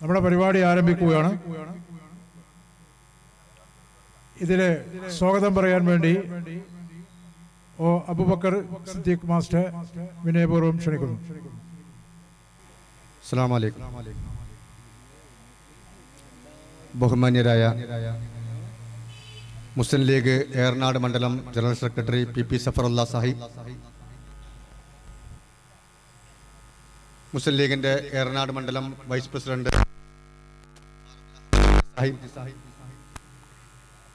നമ്മുടെ പരിപാടി ആരംഭിക്കുകയാണ്. ഇതിലെ സ്വാഗതം പറയാൻ വേണ്ടി ഓ അബുബക്കർ സിദ്ദീഖ് മാസ്റ്റർ വിനയപൂർവം ക്ഷണിക്കുന്നു. ബഹുമാന്യരായ മുസ്ലിം ലീഗ് ഏറനാട് മണ്ഡലം general secretary P P Safarulla Sahib Muslim ലീഗിന്റെ ഏറനാട് മണ്ഡലം vice president Sahib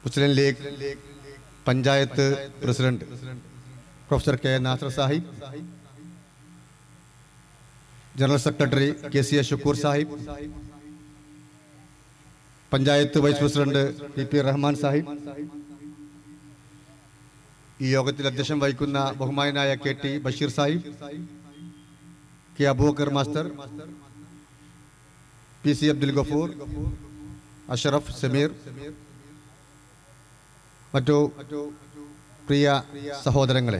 Muslim League panchayat president professor K Nasar Sahib general secretary K C A Shukoor Sahib panchayat vice president P P Rahman Sahib ഈ യോഗത്തിൽ അധ്യക്ഷം വഹിക്കുന്ന ബഹുമാനായ K T Basheer Sahib K Abubakar master P C Abdul Gafoor Ashraf Sameer മറ്റു പ്രിയ സഹോദരങ്ങളെ.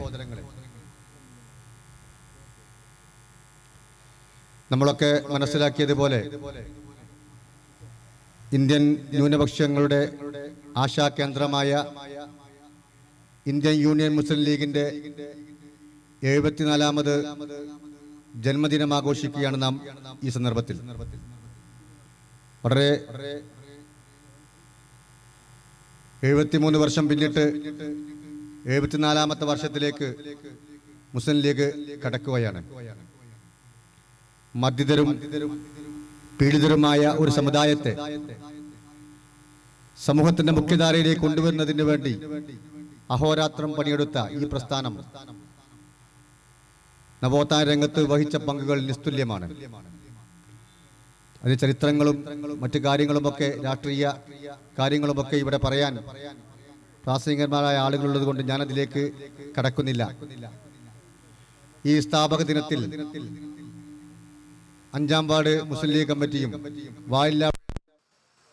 നമ്മളൊക്കെ മനസ്സിലാക്കിയതുപോലെ ഇന്ത്യൻ ന്യൂനപക്ഷങ്ങളുടെ ആശാകേന്ദ്രമായ ഇന്ത്യൻ യൂണിയൻ മുസ്ലിം ലീഗിന്റെ എഴുപത്തിനാലാമത് ജന്മദിനം ആഘോഷിക്കുകയാണ് നാം ഈ സന്ദർഭത്തിൽ. വളരെ എഴുപത്തിമൂന്ന് വർഷം പിന്നിട്ട് എഴുപത്തിനാലാമത്തെ വർഷത്തിലേക്ക് മുസ്ലിം ലീഗ് കടക്കുകയാണ്. മർദ്ദിതരും പീഡിതരുമായ ഒരു സമുദായത്തെ സമൂഹത്തിന്റെ മുഖ്യധാരയിലേക്ക് കൊണ്ടുവരുന്നതിന് വേണ്ടി അഹോരാത്രം പണിയെടുത്ത ഈ പ്രസ്ഥാനം നവോത്ഥാന രംഗത്ത് വഹിച്ച പങ്കുകൾ നിസ്തുല്യമാണ്. അതിന് ചരിത്രങ്ങളും മറ്റു കാര്യങ്ങളുമൊക്കെ രാഷ്ട്രീയ കാര്യങ്ങളുമൊക്കെ ഇവിടെ പറയാൻ പ്രാസംഗികന്മാരായ ആളുകളുള്ളത് കൊണ്ട് ഞാനതിലേക്ക് കടക്കുന്നില്ല. ഈ സ്ഥാപക ദിനത്തിൽ അഞ്ചാം വാർഡ് മുസ്ലിം ലീഗ് കമ്മിറ്റിയും വായില്ല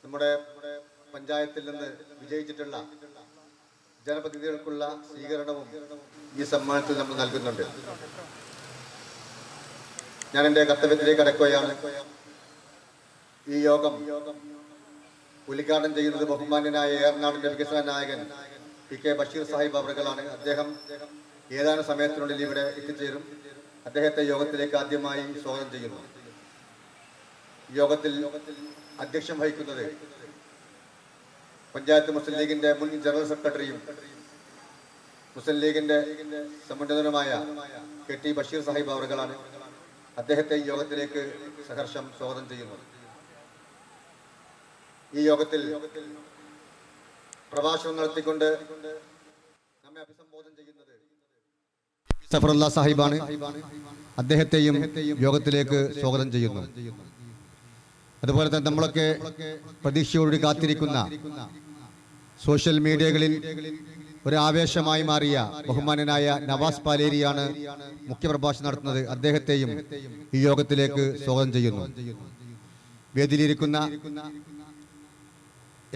നമ്മുടെ പഞ്ചായത്തിൽ നിന്ന് വിജയിച്ചിട്ടുള്ള ജനപ്രതിനിധികൾക്കുള്ള സ്വീകരണവും ഈ സമ്മാനത്തിൽ നമ്മൾ നൽകുന്നുണ്ട്. ഞാൻ എന്റെ കർത്തവ്യത്തിലേക്ക് കടക്കുകയാണ്. ഈ യോഗം ഉദ്ഘാടനം ചെയ്യുന്നത് ബഹുമാന്യനായ ഏറനാടിന്റെ വികസന നായകൻ പി കെ ബഷീർ സാഹിബ് അവറുകളാണ്. അദ്ദേഹം ഏതാനും സമയത്തിനുള്ളിൽ ഇവിടെ എത്തിച്ചേരും. അദ്ദേഹത്തെ യോഗത്തിലേക്ക് ആദ്യമായി സ്വാഗതം ചെയ്യുന്നു. യോഗത്തിൽ അധ്യക്ഷം വഹിക്കുന്നത് പഞ്ചായത്ത് മുസ്ലിം ലീഗിന്റെ മുൻ ജനറൽ സെക്രട്ടറിയും മുസ്ലിം ലീഗിന്റെ സമുന്നതനുമായ കെ ടി ബഷീർ സാഹിബ് അവറുകളാണ്. അദ്ദേഹത്തെ യോഗത്തിലേക്ക് സഹർഷം സ്വാഗതം ചെയ്യുന്നു. ഈ യോഗത്തിൽ പ്രഭാഷണം നടത്തിക്കൊണ്ട് നമ്മെ അഭിസംബോധന ചെയ്യുന്നത് സഫറുല്ല സാഹിബാണ്. അദ്ദേഹത്തെയും യോഗത്തിലേക്ക് സ്വാഗതം ചെയ്യുന്നു. അതുപോലെ തന്നെ നമ്മളൊക്കെ പ്രതീക്ഷയോട് കാത്തിരിക്കുന്ന സോഷ്യൽ മീഡിയകളിൽ ഒരു ആവേശമായി മാറിയ ബഹുമാനനായ നവാസ് പാലേരിയാണ് മുഖ്യപ്രഭാഷണം നടത്തുന്നത്. അദ്ദേഹത്തെയും ഈ യോഗത്തിലേക്ക് സ്വാഗതം ചെയ്യുന്നു. വേദിയിലിരിക്കുന്ന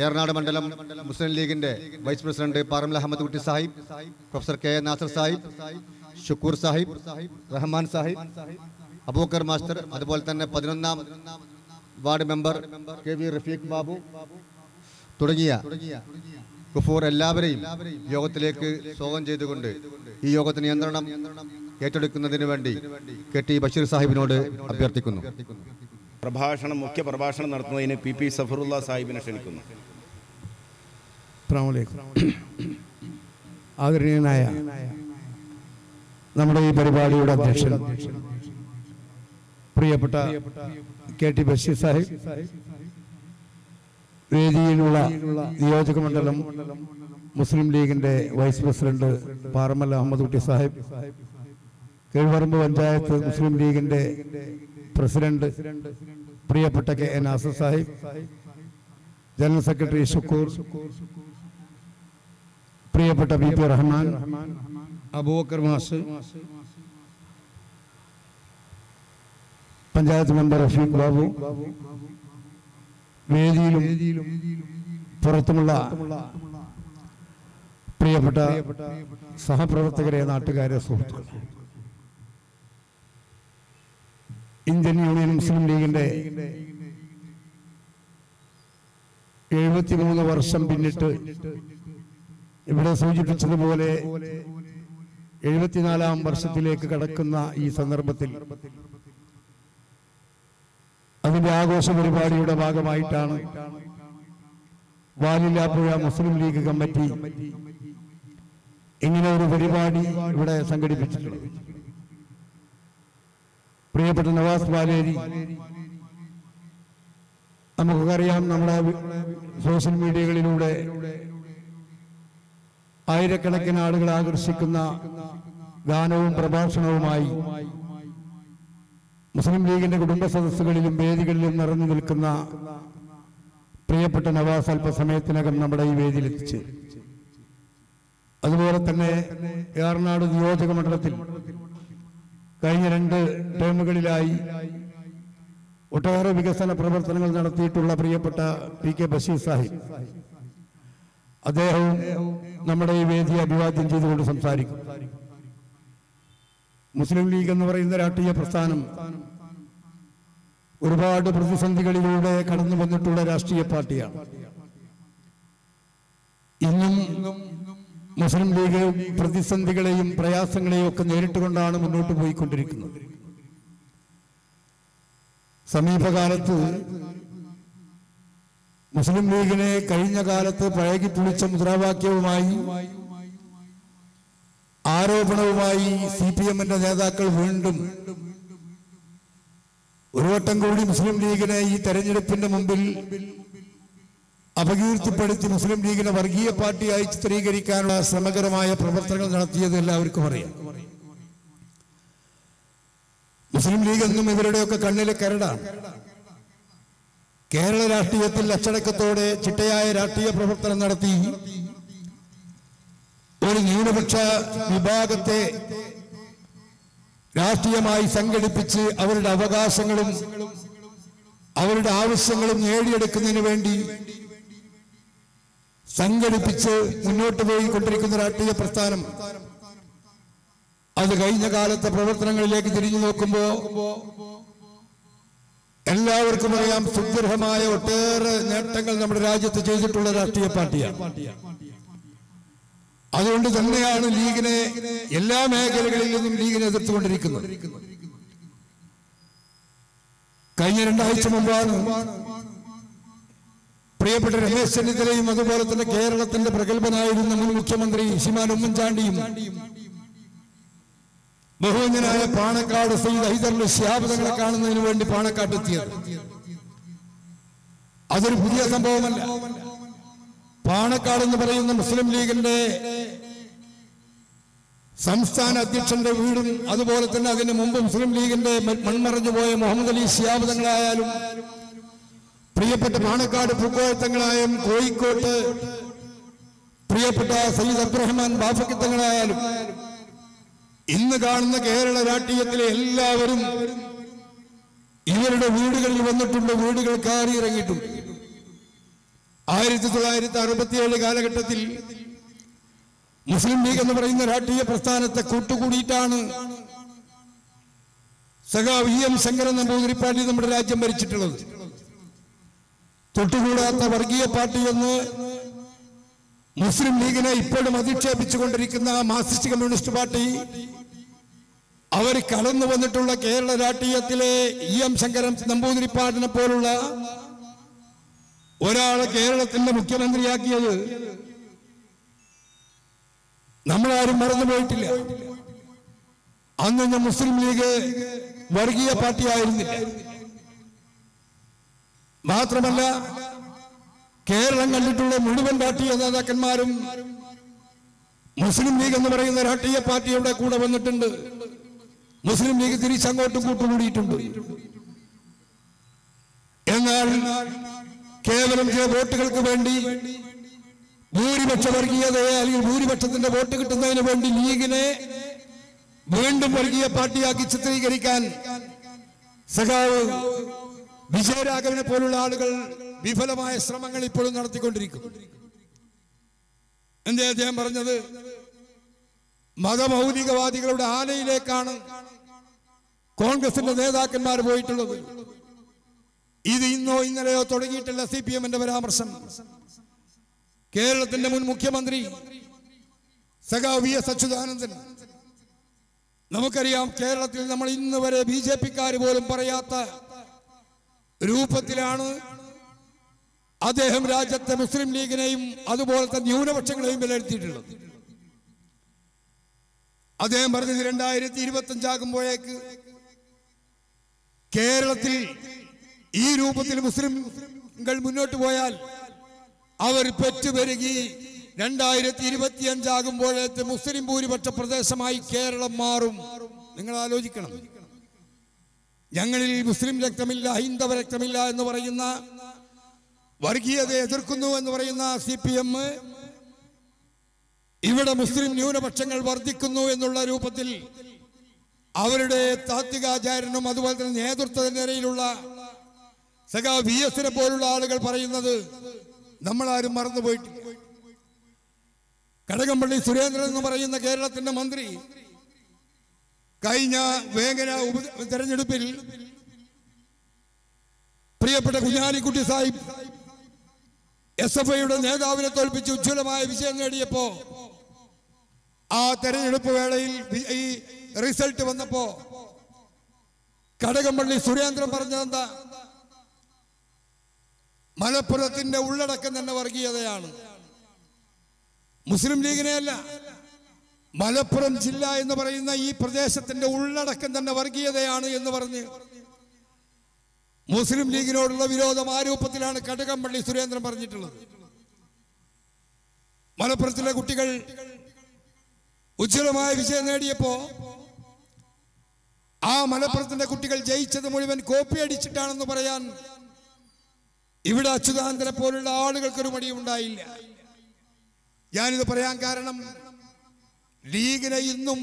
ഏറനാട് മണ്ഡലം മുസ്ലിം ലീഗിന്റെ vice president Paramal Ahammed Kutty Sahib professor K Nasar Sahib Shukoor Sahib Rahman Sahib Abubakar master അതുപോലെ തന്നെ പതിനൊന്നാം ward member K V Rafeeq Babu തുടങ്ങിയ ഗുഫൂർ എല്ലാവരെയും യോഗത്തിലേക്ക് സ്വാഗതം ചെയ്തുകൊണ്ട് ഈ യോഗത്തിന് നിയന്ത്രണം ഏറ്റെടുക്കുന്നതിന് വേണ്ടി കെ ടി ബഷീർ സാഹിബിനോട് അഭ്യർത്ഥിക്കുന്നു. പ്രഭാഷണം മുഖ്യ പ്രഭാഷണം നടത്തുന്നതിന് പി പി സഫറുല്ല സാഹിബിനെ ക്ഷണിക്കുന്നു. ആദരണീയനായ നമ്മുടെ ഈ പരിപാടിയുടെ അധ്യക്ഷൻ പ്രിയപ്പെട്ട കെ ടി ബഷീർ സാഹിബ് വേദിയിലുള്ള നിയോജക മണ്ഡലം മുസ്ലിം ലീഗിന്റെ വൈസ് പ്രസിഡന്റ് പാറമൽ അഹമ്മദ് കുട്ടി സാഹിബ് കീഴ്വറമ്പ് പഞ്ചായത്ത് മുസ്ലിം ലീഗിന്റെ പ്രസിഡന്റ് പ്രിയപ്പെട്ട K N Asaf Sahib general secretary Shukoor പ്രിയപ്പെട്ട ബി പി റഹ്മാൻ അബൂബക്കർ മാസ് പഞ്ചായത്ത് മെമ്പർ റഫീഖ് ബാബു വേദിയിലും പുറത്തുമുള്ള പ്രിയപ്പെട്ട സഹപ്രവർത്തകരെ നാട്ടുകാരെ സുഹൃത്തുക്കൾ ഇന്ത്യൻ യൂണിയൻ മുസ്ലിം ലീഗിന്റെ എഴുപത്തിമൂന്ന് വർഷം പിന്നിട്ട് ഇവിടെ സൂചിപ്പിച്ചതുപോലെ എഴുപത്തിനാലാം വർഷത്തിലേക്ക് കടക്കുന്ന ഈ സന്ദർഭത്തിൽ അതിന്റെ ആഘോഷ പരിപാടിയുടെ ഭാഗമായിട്ടാണ് വാലില്ലാപ്പുഴ മുസ്ലിം ലീഗ് കമ്മിറ്റി ഇങ്ങനെ ഒരു പരിപാടി ഇവിടെ സംഘടിപ്പിച്ചിട്ടുള്ളത്. പ്രിയപ്പെട്ട നവാസ് ബാലേരി നമുക്കറിയാം നമ്മുടെ സോഷ്യൽ മീഡിയകളിലൂടെ ആയിരക്കണക്കിന് ആളുകളെ ആകർഷിക്കുന്ന ഗാനവും പ്രഭാഷണവുമായി മുസ്ലിം ലീഗിന്റെ കുടുംബ സദസ്സുകളിലും വേദികളിലും നിറഞ്ഞു നിൽക്കുന്ന പ്രിയപ്പെട്ട നവാസ് അല്പസമയത്തിനകം നമ്മുടെ ഈ വേദിയിലെത്തിച്ച്. അതുപോലെ തന്നെ ഏറനാട് നിയോജക മണ്ഡലത്തിൽ കഴിഞ്ഞ രണ്ട് ടേമുകളിലായി ഒട്ടേറെ വികസന പ്രവർത്തനങ്ങൾ നടത്തിയിട്ടുള്ള പ്രിയപ്പെട്ട പി കെ ബഷീർ സാഹിബ്. അദ്ദേഹവും നമ്മുടെ ഈ വേദിയെ അഭിവാദ്യം ചെയ്തുകൊണ്ട് സംസാരിക്കും. മുസ്ലിം ലീഗ് എന്ന് പറയുന്ന രാഷ്ട്രീയ പ്രസ്ഥാനം ഒരുപാട് പ്രതിസന്ധികളിലൂടെ കടന്നു വന്നിട്ടുള്ള രാഷ്ട്രീയ പാർട്ടിയാണ്. ഇന്നും മുസ്ലിം ലീഗ് പ്രതിസന്ധികളെയും പ്രയാസങ്ങളെയും ഒക്കെ നേരിട്ടുകൊണ്ടാണ് മുന്നോട്ട് പോയിക്കൊണ്ടിരിക്കുന്നത്. സമീപകാലത്ത് മുസ്ലിം ലീഗിനെ കഴിഞ്ഞ കാലത്ത് പഴകി പുളിച്ച മുദ്രാവാക്യവുമായി ആരോപണവുമായി സി പി എമ്മിന്റെ നേതാക്കൾ വീണ്ടും ഒരു വട്ടം കൂടി മുസ്ലിം ലീഗിനെ ഈ തെരഞ്ഞെടുപ്പിന്റെ മുമ്പിൽ അപകീർത്തിപ്പെടുത്തി മുസ്ലിം ലീഗിനെ വർഗീയ പാർട്ടിയായി ചിത്രീകരിക്കാനുള്ള ശ്രമകരമായ പ്രവർത്തനങ്ങൾ നടത്തിയത് എല്ലാവർക്കും അറിയാം. മുസ്ലിം ലീഗ് എന്നും ഇവരുടെയൊക്കെ കണ്ണിലെ കരടാണ്. കേരള രാഷ്ട്രീയത്തിൽ അച്ചടക്കത്തോടെ ചിട്ടയായ രാഷ്ട്രീയ പ്രവർത്തനം നടത്തി ഒരു ന്യൂനപക്ഷ വിഭാഗത്തെ രാഷ്ട്രീയമായി സംഘടിപ്പിച്ച് അവരുടെ അവകാശങ്ങളും അവരുടെ ആവശ്യങ്ങളും നേടിയെടുക്കുന്നതിന് വേണ്ടി സംഘടിപ്പിച്ച് മുന്നോട്ട് പോയിക്കൊണ്ടിരിക്കുന്ന രാഷ്ട്രീയ പ്രസ്ഥാനം. അത് കഴിഞ്ഞ കാലത്തെ പ്രവർത്തനങ്ങളിലേക്ക് തിരിഞ്ഞു നോക്കുമ്പോ എല്ലാവർക്കും അറിയാം സുദൃഢമായ ഒട്ടേറെ നേട്ടങ്ങൾ നമ്മുടെ രാജ്യത്ത് ചെയ്തിട്ടുള്ള രാഷ്ട്രീയ പാർട്ടിയാണ്. അതുകൊണ്ട് തന്നെയാണ് ലീഗിനെ എല്ലാ മേഖലകളിൽ നിന്നും ലീഗിനെ എതിർത്തുകൊണ്ടിരിക്കുന്നത്. കഴിഞ്ഞ രണ്ടാഴ്ച മുമ്പാണ് പ്രിയപ്പെട്ട രമേശ് ചെന്നിത്തലയും അതുപോലെ തന്നെ കേരളത്തിന്റെ പ്രഗത്ഭനായിരുന്ന മുൻ മുഖ്യമന്ത്രി ശ്രീമാൻ ഉമ്മൻചാണ്ടിയും ബഹുവന്യനായ പാണക്കാട് സയ്യിദ് ഹൈദറിന്റെ ശിഹാബ് തങ്ങളെ കാണുന്നതിന് വേണ്ടി പാണക്കാട്ട് എത്തിയത്. അതൊരു പുതിയ സംഭവമല്ല. പാണക്കാട് എന്ന് പറയുന്ന മുസ്ലിം ലീഗിന്റെ സംസ്ഥാന അധ്യക്ഷന്റെ വീടും അതുപോലെ തന്നെ അതിന് മുമ്പ് മുസ്ലിം ലീഗിന്റെ മൺമറഞ്ഞു പോയ മുഹമ്മദ് അലി ശിയാബ് തങ്ങളായാലും പ്രിയപ്പെട്ട പാണക്കാട് പൂക്കോയത്തങ്ങളായും കോഴിക്കോട്ട് പ്രിയപ്പെട്ട സയ്യിദ് അബ്ദുറഹ്മാൻ ബാഫക്കി തങ്ങളായാലും ഇന്ന് കാണുന്ന കേരള രാഷ്ട്രീയത്തിലെ എല്ലാവരും ഇവരുടെ വീടുകളിൽ വന്നിട്ടുണ്ട് വീടുകൾ കയറി ഇറങ്ങിയിട്ടുണ്ട് ആയിരത്തി തൊള്ളായിരത്തി അറുപത്തിയേഴ് കാലഘട്ടത്തിൽ മുസ്ലിം ലീഗ് എന്ന് പറയുന്ന രാഷ്ട്രീയ പ്രസ്ഥാനത്തെ കൂട്ടുകൂടിയിട്ടാണ് സഖാവ് ഇ എം ശങ്കരൻ നമ്പൂതിരിപ്പാടി നമ്മുടെ രാജ്യം ഭരിച്ചിട്ടുള്ളത്. തൊട്ടുകൂടാത്ത വർഗീയ പാർട്ടി എന്ന് മുസ്ലിം ലീഗിനെ ഇപ്പോഴും അധിക്ഷേപിച്ചുകൊണ്ടിരിക്കുന്ന മാർക്സിസ്റ്റ് കമ്മ്യൂണിസ്റ്റ് പാർട്ടി അവർ കടന്നു വന്നിട്ടുള്ള കേരള രാഷ്ട്രീയത്തിലെ ഇ എം ശങ്കരൻ നമ്പൂതിരിപ്പാടിനെ പോലുള്ള ഒരാളെ കേരളത്തിന്റെ മുഖ്യമന്ത്രിയാക്കിയത് നമ്മളാരും മറന്നുപോയിട്ടില്ല അന്ന് മുസ്ലിം ലീഗ് വർഗീയ പാർട്ടിയായിരുന്നില്ല. മാത്രമല്ല കേരളം കണ്ടിട്ടുള്ള മുഴുവൻ രാഷ്ട്രീയ നേതാക്കന്മാരും മുസ്ലിം ലീഗ് എന്ന് പറയുന്ന രാഷ്ട്രീയ പാർട്ടിയുടെ കൂടെ വന്നിട്ടുണ്ട്. മുസ്ലിം ലീഗ് തിരിച്ചങ്ങോട്ടും കൂട്ടുകൂടിയിട്ടുണ്ട്. എന്നാൽ കേവലം ചില വോട്ടുകൾക്ക് വേണ്ടി ഭൂരിപക്ഷ വർഗീയതയെ അല്ലെങ്കിൽ ഭൂരിപക്ഷത്തിന്റെ വോട്ട് കിട്ടുന്നതിന് വേണ്ടി ലീഗിനെ വീണ്ടും വർഗീയ പാർട്ടിയാക്കി ചിത്രീകരിക്കാൻ സഖാവ് വിജയരാഘവനെ പോലുള്ള ആളുകൾ വിഫലമായ ശ്രമങ്ങൾ ഇപ്പോഴും നടത്തിക്കൊണ്ടിരിക്കും. എന്തേ അദ്ദേഹം പറഞ്ഞത്? മതഭൗതികവാദികളുടെ ആലയിലേക്കാണ് കോൺഗ്രസിന്റെ നേതാക്കന്മാർ പോയിട്ടുള്ളത്. ഇത് ഇന്നോ ഇന്നലെയോ തുടങ്ങിയിട്ടില്ല സി പി എമ്മിന്റെ പരാമർശം. കേരളത്തിന്റെ മുൻ മുഖ്യമന്ത്രി സഖാ വി എസ് അച്യുതാനന്ദൻ. നമുക്കറിയാം കേരളത്തിൽ നമ്മൾ ഇന്ന് വരെ ബി ജെ പിക്കാർ പോലും പറയാത്ത രൂപത്തിലാണ്. അദ്ദേഹം രാജ്യത്തെ മുസ്ലിം ലീഗിനെയും അതുപോലത്തെ ന്യൂനപക്ഷങ്ങളെയും വിലയിരുത്തിയിട്ടുള്ളത്. അദ്ദേഹം പറഞ്ഞത് രണ്ടായിരത്തി ഇരുപത്തി അഞ്ചാകുമ്പോഴേക്ക് കേരളത്തിൽ ഈ രൂപത്തിൽ മുസ്ലിംകൾ മുന്നോട്ട് പോയാൽ അവർ പെറ്റുപെരുകി രണ്ടായിരത്തി ഇരുപത്തി അഞ്ചാകുമ്പോഴേക്ക് മുസ്ലിം ഭൂരിപക്ഷ പ്രദേശമായി കേരളം മാറും. നിങ്ങൾ ആലോചിക്കണം. ഞങ്ങളിൽ മുസ്ലിം രക്തമില്ല ഹൈന്ദവ രക്തമില്ല എന്ന് പറയുന്ന വർഗീയതയെ എതിർക്കുന്നു എന്ന് പറയുന്ന സി പി എം ഇവിടെ മുസ്ലിം ന്യൂനപക്ഷങ്ങൾ വർദ്ധിക്കുന്നു എന്നുള്ള രൂപത്തിൽ അവരുടെ താത്വികാചാര്യനും അതുപോലെ തന്നെ നേതൃത്വ നിരയിലുള്ള സഖാ വി എസിനെ പോലുള്ള ആളുകൾ പറയുന്നത് നമ്മളാരും മറന്നുപോയിട്ടില്ല. കടകംപള്ളി സുരേന്ദ്രൻ എന്ന് പറയുന്ന കേരളത്തിന്റെ മന്ത്രി കഴിഞ്ഞ വേങ്ങര ഉപ തെരഞ്ഞെടുപ്പിൽ പ്രിയപ്പെട്ട കുഞ്ഞാലിക്കുട്ടി സാഹിബ് എസ് എഫ് ഐയുടെ നേതാവിനെ തോൽപ്പിച്ച് ഉജ്ജ്വലമായ വിജയം നേടിയപ്പോ ആ തെരഞ്ഞെടുപ്പ് വേളയിൽ ഈ റിസൾട്ട് വന്നപ്പോ കടകംപള്ളി സുരേന്ദ്രൻ പറഞ്ഞതെന്താ? മലപ്പുറത്തിന്റെ ഉള്ളടക്കം തന്നെ വർഗീയതയാണ്. മുസ്ലിം ലീഗിനെയല്ല മലപ്പുറം ജില്ല എന്ന് പറയുന്ന ഈ പ്രദേശത്തിന്റെ ഉള്ളടക്കം തന്നെ വർഗീയതയാണ് എന്ന് പറഞ്ഞ് മുസ്ലിം ലീഗിനോടുള്ള വിരോധം ആ രൂപത്തിലാണ് കടകംപള്ളി സുരേന്ദ്രൻ പറഞ്ഞിട്ടുള്ളത്. മലപ്പുറത്തിലെ കുട്ടികൾ ഉജ്ജ്വലമായ വിജയം നേടിയപ്പോ ആ മലപ്പുറത്തിന്റെ കുട്ടികൾ ജയിച്ചത് മുഴുവൻ കോപ്പി അടിച്ചിട്ടാണെന്ന് പറയാൻ ഇവിടെ അച്യുതാനന്ദനെ പോലുള്ള ആളുകൾക്കൊരു മടിയുണ്ടായില്ല. ഞാനിത് പറയാൻ കാരണം ലീഗിനെ ഇന്നും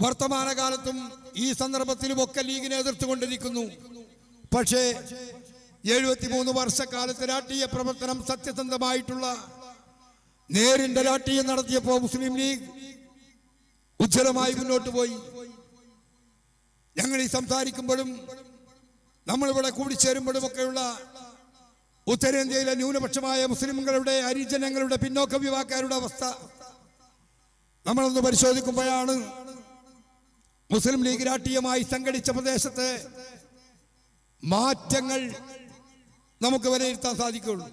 വർത്തമാനകാലത്തും ഈ സന്ദർഭത്തിലും ഒക്കെ ലീഗിനെ എതിർത്തുകൊണ്ടിരിക്കുന്നു. പക്ഷേ എഴുപത്തിമൂന്ന് വർഷക്കാലത്ത് രാഷ്ട്രീയ പ്രവർത്തനം സത്യസന്ധമായിട്ടുള്ള നേരിന്റെ രാഷ്ട്രീയം നടത്തിയപ്പോൾ മുസ്ലിം ലീഗ് ഉജ്ജ്വലമായി മുന്നോട്ട് പോയി. ഞങ്ങൾ ഈ സംസാരിക്കുമ്പോഴും നമ്മളിവിടെ കൂടിച്ചേരുമ്പോഴും ഒക്കെയുള്ള ഉത്തരേന്ത്യയിലെ ന്യൂനപക്ഷമായ മുസ്ലിംകളുടെ ഹരിജനങ്ങളുടെ പിന്നോക്ക വിഭാഗക്കാരുടെ അവസ്ഥ നമ്മളൊന്ന് പരിശോധിക്കുമ്പോഴാണ് മുസ്ലിം ലീഗ് രാഷ്ട്രീയമായി സംഘടിച്ച പ്രദേശത്തെ മാറ്റങ്ങൾ നമുക്ക് വിലയിരുത്താൻ സാധിക്കുള്ളൂ.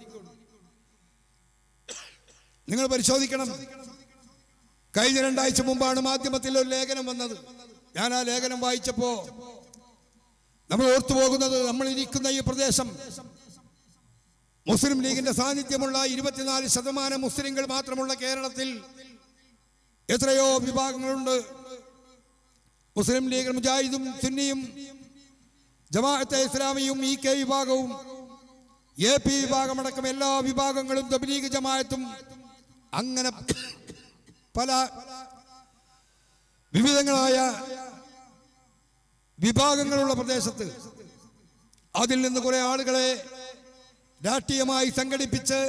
നിങ്ങൾ പരിശോധിക്കണം. കഴിഞ്ഞ രണ്ടാഴ്ച മുമ്പാണ് മാധ്യമത്തിൽ ഒരു ലേഖനം വന്നത്. ഞാൻ ആ ലേഖനം വായിച്ചപ്പോ നമ്മൾ ഓർത്തു പോകുന്നത് നമ്മൾ ഇരിക്കുന്ന ഈ പ്രദേശം മുസ്ലിം ലീഗിന്റെ സാന്നിധ്യമുള്ള ഇരുപത്തിനാല് ശതമാനം മുസ്ലിങ്ങൾ മാത്രമുള്ള കേരളത്തിൽ എത്രയോ വിഭാഗങ്ങളുണ്ട്. മുസ്ലിം ലീഗ് മുജാഹിദും സുന്നിയും ജമാഅത്തെ ഇസ്ലാമിയും ഇ കെ വിഭാഗവും എ പി വിഭാഗമടക്കം എല്ലാ വിഭാഗങ്ങളും തബ്ലീഗ് ജമാഅത്തും അങ്ങനെ പല വിവിധങ്ങളായ വിഭാഗങ്ങളുള്ള പ്രദേശത്ത് അതിൽ നിന്ന് കുറെ ആളുകളെ രാഷ്ട്രീയമായി സംഘടിപ്പിച്ച്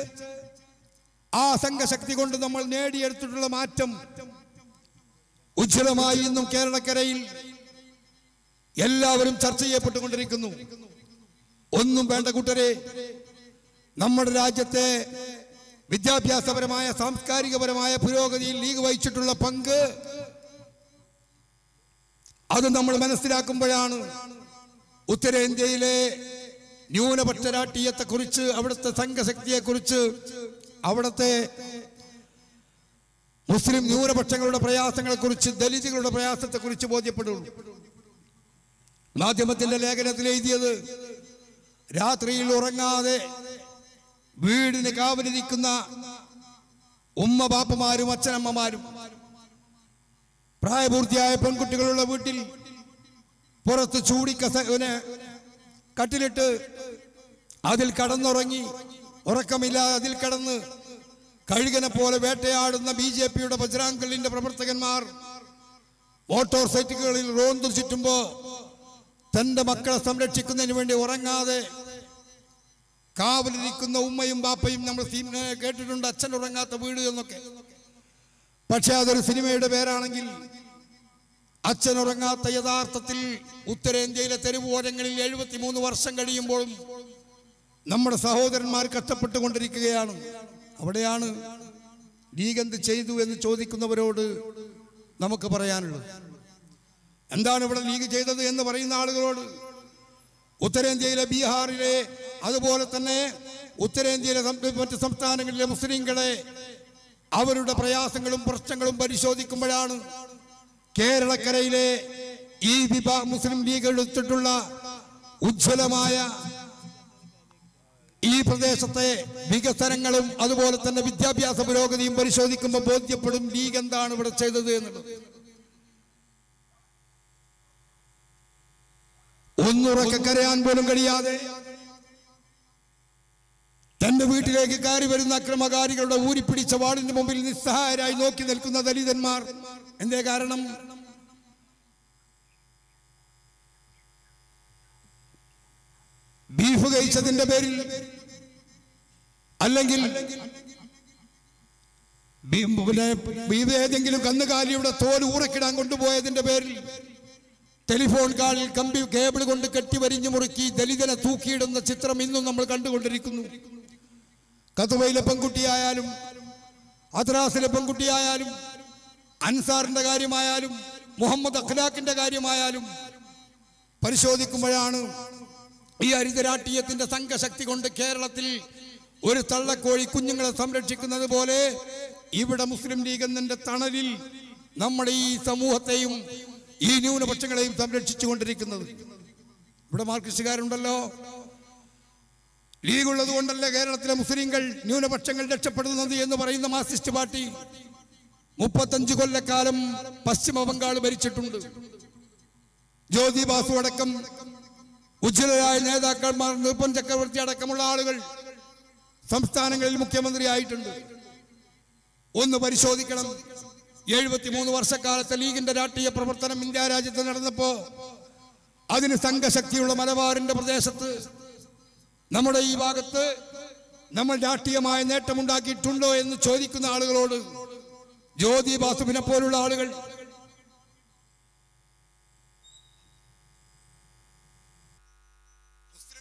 ആ സംഘശക്തി കൊണ്ട് നമ്മൾ നേടിയെടുത്തിട്ടുള്ള മാറ്റം ഉജ്ജ്വലമായി ഇന്നും കേരളക്കരയിൽ എല്ലാവരും ചർച്ച ചെയ്യപ്പെട്ടുകൊണ്ടിരിക്കുന്നു. ഒന്നും വേണ്ട കൂട്ടരെ നമ്മുടെ രാജ്യത്തെ വിദ്യാഭ്യാസപരമായ സാംസ്കാരികപരമായ പുരോഗതിയിൽ ലീഗ് വഹിച്ചിട്ടുള്ള പങ്ക് അത് നമ്മൾ മനസ്സിലാക്കുമ്പോഴാണ് ഉത്തരേന്ത്യയിലെ ന്യൂനപക്ഷ രാഷ്ട്രീയത്തെക്കുറിച്ച് അവിടുത്തെ സംഘശക്തിയെക്കുറിച്ച് അവിടുത്തെ മുസ്ലിം ന്യൂനപക്ഷങ്ങളുടെ പ്രയാസങ്ങളെക്കുറിച്ച് ദലിതുകളുടെ പ്രയാസത്തെക്കുറിച്ച് ബോധ്യപ്പെടുള്ളൂ മാധ്യമത്തിന്റെ ലേഖനത്തിൽ എഴുതിയത് രാത്രിയിൽ ഉറങ്ങാതെ വീടിന് കാവലിരിക്കുന്ന ഉമ്മ ബാപ്പമാരും അച്ഛനമ്മമാരും പ്രായപൂർത്തിയായ പെൺകുട്ടികളുള്ള വീട്ടിൽ പുറത്ത് ഇവനെ കട്ടിലിട്ട് അതിൽ കടന്നുറങ്ങി ഉറക്കമില്ലാതെ അതിൽ കടന്ന് കഴുകനെ പോലെ വേട്ടയാടുന്ന ബി ജെ പിയുടെ ബജ്രാങ്കളിന്റെ പ്രവർത്തകന്മാർ മോട്ടോർ സൈക്കിളുകളിൽ റോന്തു ചുറ്റുമ്പോ തന്റെ മക്കളെ സംരക്ഷിക്കുന്നതിന് വേണ്ടി ഉറങ്ങാതെ കാവലിരിക്കുന്ന ഉമ്മയും ബാപ്പയും നമ്മൾ കേട്ടിട്ടുണ്ട് അച്ഛൻ ഉറങ്ങാത്ത വീട് എന്നൊക്കെ. പക്ഷെ അതൊരു സിനിമയുടെ പേരാണെങ്കിൽ അച്ഛൻ ഉറങ്ങാത്ത യഥാർത്ഥത്തിൽ ഉത്തരേന്ത്യയിലെ തെരുവോരങ്ങളിൽ എഴുപത്തിമൂന്ന് വർഷം കഴിയുമ്പോഴും നമ്മുടെ സഹോദരന്മാർ കഷ്ടപ്പെട്ടുകൊണ്ടിരിക്കുകയാണ്. അവിടെയാണ് ലീഗ് ചെയ്തു എന്ന് ചോദിക്കുന്നവരോട് നമുക്ക് പറയാനുള്ളത്. എന്താണ് ഇവിടെ ലീഗ് ചെയ്തത് എന്ന് പറയുന്ന ആളുകളോട് ഉത്തരേന്ത്യയിലെ ബീഹാറിലെ അതുപോലെ തന്നെ ഉത്തരേന്ത്യയിലെ മറ്റ് സംസ്ഥാനങ്ങളിലെ മുസ്ലിങ്ങളെ അവരുടെ പ്രയാസങ്ങളും പ്രശ്നങ്ങളും പരിശോധിക്കുമ്പോഴാണ് കേരളക്കരയിലെ ഈ വിഭാ മുസ്ലിം ലീഗ് എടുത്തിട്ടുള്ള ഉജ്ജ്വലമായ ഈ പ്രദേശത്തെ വികസനങ്ങളും അതുപോലെ തന്നെ വിദ്യാഭ്യാസ പുരോഗതിയും പരിശോധിക്കുമ്പോൾ ബോധ്യപ്പെടും ലീഗ് എന്താണ് ഇവിടെ ചെയ്തത് എന്നുള്ളത്. ഒന്നുറക്കെ കരയാൻ പോലും കഴിയാതെ തന്റെ വീട്ടിലേക്ക് കയറി വരുന്ന അക്രമകാരികളുടെ ഊരിപ്പിടിച്ച വാളിന് മുമ്പിൽ നിസ്സഹായരായി നോക്കി നിൽക്കുന്ന ദലിതന്മാർ. എന്തേ കാരണം? ബീഫ് കഴിച്ചതിന്റെ പേരിൽ അല്ലെങ്കിൽ ബീഫ് ഏതെങ്കിലും കന്നുകാലിയുടെ തോൽ ഊറക്കിടാൻ കൊണ്ടുപോയതിന്റെ പേരിൽ ടെലിഫോൺ കാളിൽ കമ്പി കേബിൾ കൊണ്ട് കെട്ടിവരിഞ്ഞു മുറുക്കി ദലിതനെ തൂക്കിയിടുന്ന ചിത്രം ഇന്നും നമ്മൾ കണ്ടുകൊണ്ടിരിക്കുന്നു. കഥവയിലെ പെൺകുട്ടിയായാലും അദ്രാസിലെ പെൺകുട്ടിയായാലും അൻസാറിന്റെ കാര്യമായാലും മുഹമ്മദ് അഖ്ലാഖിന്റെ കാര്യമായാലും പരിശോധിക്കുമ്പോഴാണ് ഈ ഹരിതരാഷ്ട്രീയത്തിന്റെ സംഘശക്തി കൊണ്ട് കേരളത്തിൽ ഒരു തള്ളക്കോഴി കുഞ്ഞുങ്ങളെ സംരക്ഷിക്കുന്നത് പോലെ ഇവിടെ മുസ്ലിം ലീഗ് എന്നതിന്റെ തണലിൽ നമ്മുടെ ഈ സമൂഹത്തെയും ഈ ന്യൂനപക്ഷങ്ങളെയും സംരക്ഷിച്ചു കൊണ്ടിരിക്കുന്നത്. ഇവിടെ മാർക്സിസ്റ്റുകാരുണ്ടല്ലോ. ലീഗ് ഉള്ളത് കൊണ്ടല്ല കേരളത്തിലെ മുസ്ലിങ്ങൾ ന്യൂനപക്ഷങ്ങൾ രക്ഷപ്പെടുന്നത് എന്ന് പറയുന്ന മാർക്സിസ്റ്റ് പാർട്ടി മുപ്പത്തഞ്ച് കൊല്ലക്കാലം പശ്ചിമ ബംഗാൾ ഭരിച്ചിട്ടുണ്ട്. ജ്യോതി ബാസു അടക്കം ഉജ്ജ്വലരായ നേതാക്കന്മാർ നിർപ്പൻ ചക്രവർത്തി അടക്കമുള്ള ആളുകൾ സംസ്ഥാനങ്ങളിൽ മുഖ്യമന്ത്രിയായിട്ടുണ്ട്. ഒന്ന് പരിശോധിക്കണം. എഴുപത്തിമൂന്ന് വർഷക്കാലത്തെ ലീഗിന്റെ രാഷ്ട്രീയ പ്രവർത്തനം ഇന്ത്യ രാജ്യത്ത് നടന്നപ്പോ അതിന് സംഘശക്തിയുള്ള മലബാറിന്റെ പ്രദേശത്ത് നമ്മുടെ ഈ ഭാഗത്ത് നമ്മൾ രാഷ്ട്രീയമായ നേട്ടമുണ്ടാക്കിയിട്ടുണ്ടോ എന്ന് ചോദിക്കുന്ന ആളുകളോട് ജ്യോതി ബാസുവിനെ പോലുള്ള ആളുകൾ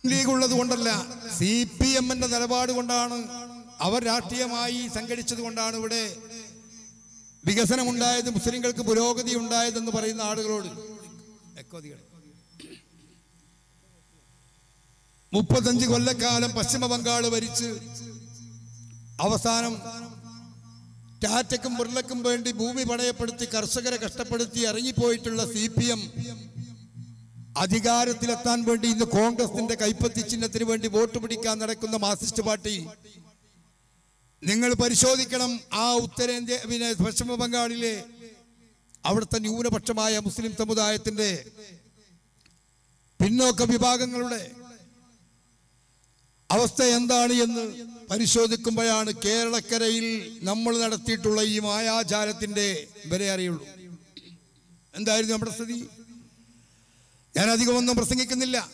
ലീഗ് ഉള്ളത് കൊണ്ടല്ല. സി പി എമ്മിന്റെ നിലപാട് കൊണ്ടാണ് അവർ രാഷ്ട്രീയമായി സംഘടിച്ചത് കൊണ്ടാണ് ഇവിടെ വികസനമുണ്ടായത് മുസ്ലിങ്ങൾക്ക് പുരോഗതി ഉണ്ടായതെന്ന് പറയുന്ന ആളുകളോട്. മുപ്പത്തഞ്ച് കൊല്ലക്കാലം പശ്ചിമ ബംഗാൾ ഭരിച്ച് അവസാനം ടാറ്റക്കും ബുർലക്കും വേണ്ടി ഭൂമി പണയപ്പെടുത്തി കർഷകരെ കഷ്ടപ്പെടുത്തി ഇറങ്ങിപ്പോയിട്ടുള്ള സി പി എം അധികാരത്തിലെത്താൻ വേണ്ടി ഇന്ന് കോൺഗ്രസിന്റെ കൈപ്പത്തി ചിഹ്നത്തിന് വേണ്ടി വോട്ട് പിടിക്കാൻ നടക്കുന്ന മാർസിസ്റ്റ് പാർട്ടി. നിങ്ങൾ പരിശോധിക്കണം ആ ഉത്തരേന്ത്യ പിന്നെ പശ്ചിമ ബംഗാളിലെ അവിടുത്തെ ന്യൂനപക്ഷമായ മുസ്ലിം സമുദായത്തിന്റെ പിന്നോക്ക വിഭാഗങ്ങളുടെ അവസ്ഥ എന്താണ് എന്ന് പരിശോധിക്കുമ്പോഴാണ് കേരളക്കരയിൽ നമ്മൾ നടത്തിയിട്ടുള്ള ഈ മായാചാരത്തിന്റെ വില അറിയുള്ളൂ എന്തായിരുന്നു നമ്മുടെ സ്ഥിതി? ഞാൻ അധികമൊന്നും പ്രസംഗിക്കുന്നില്ല.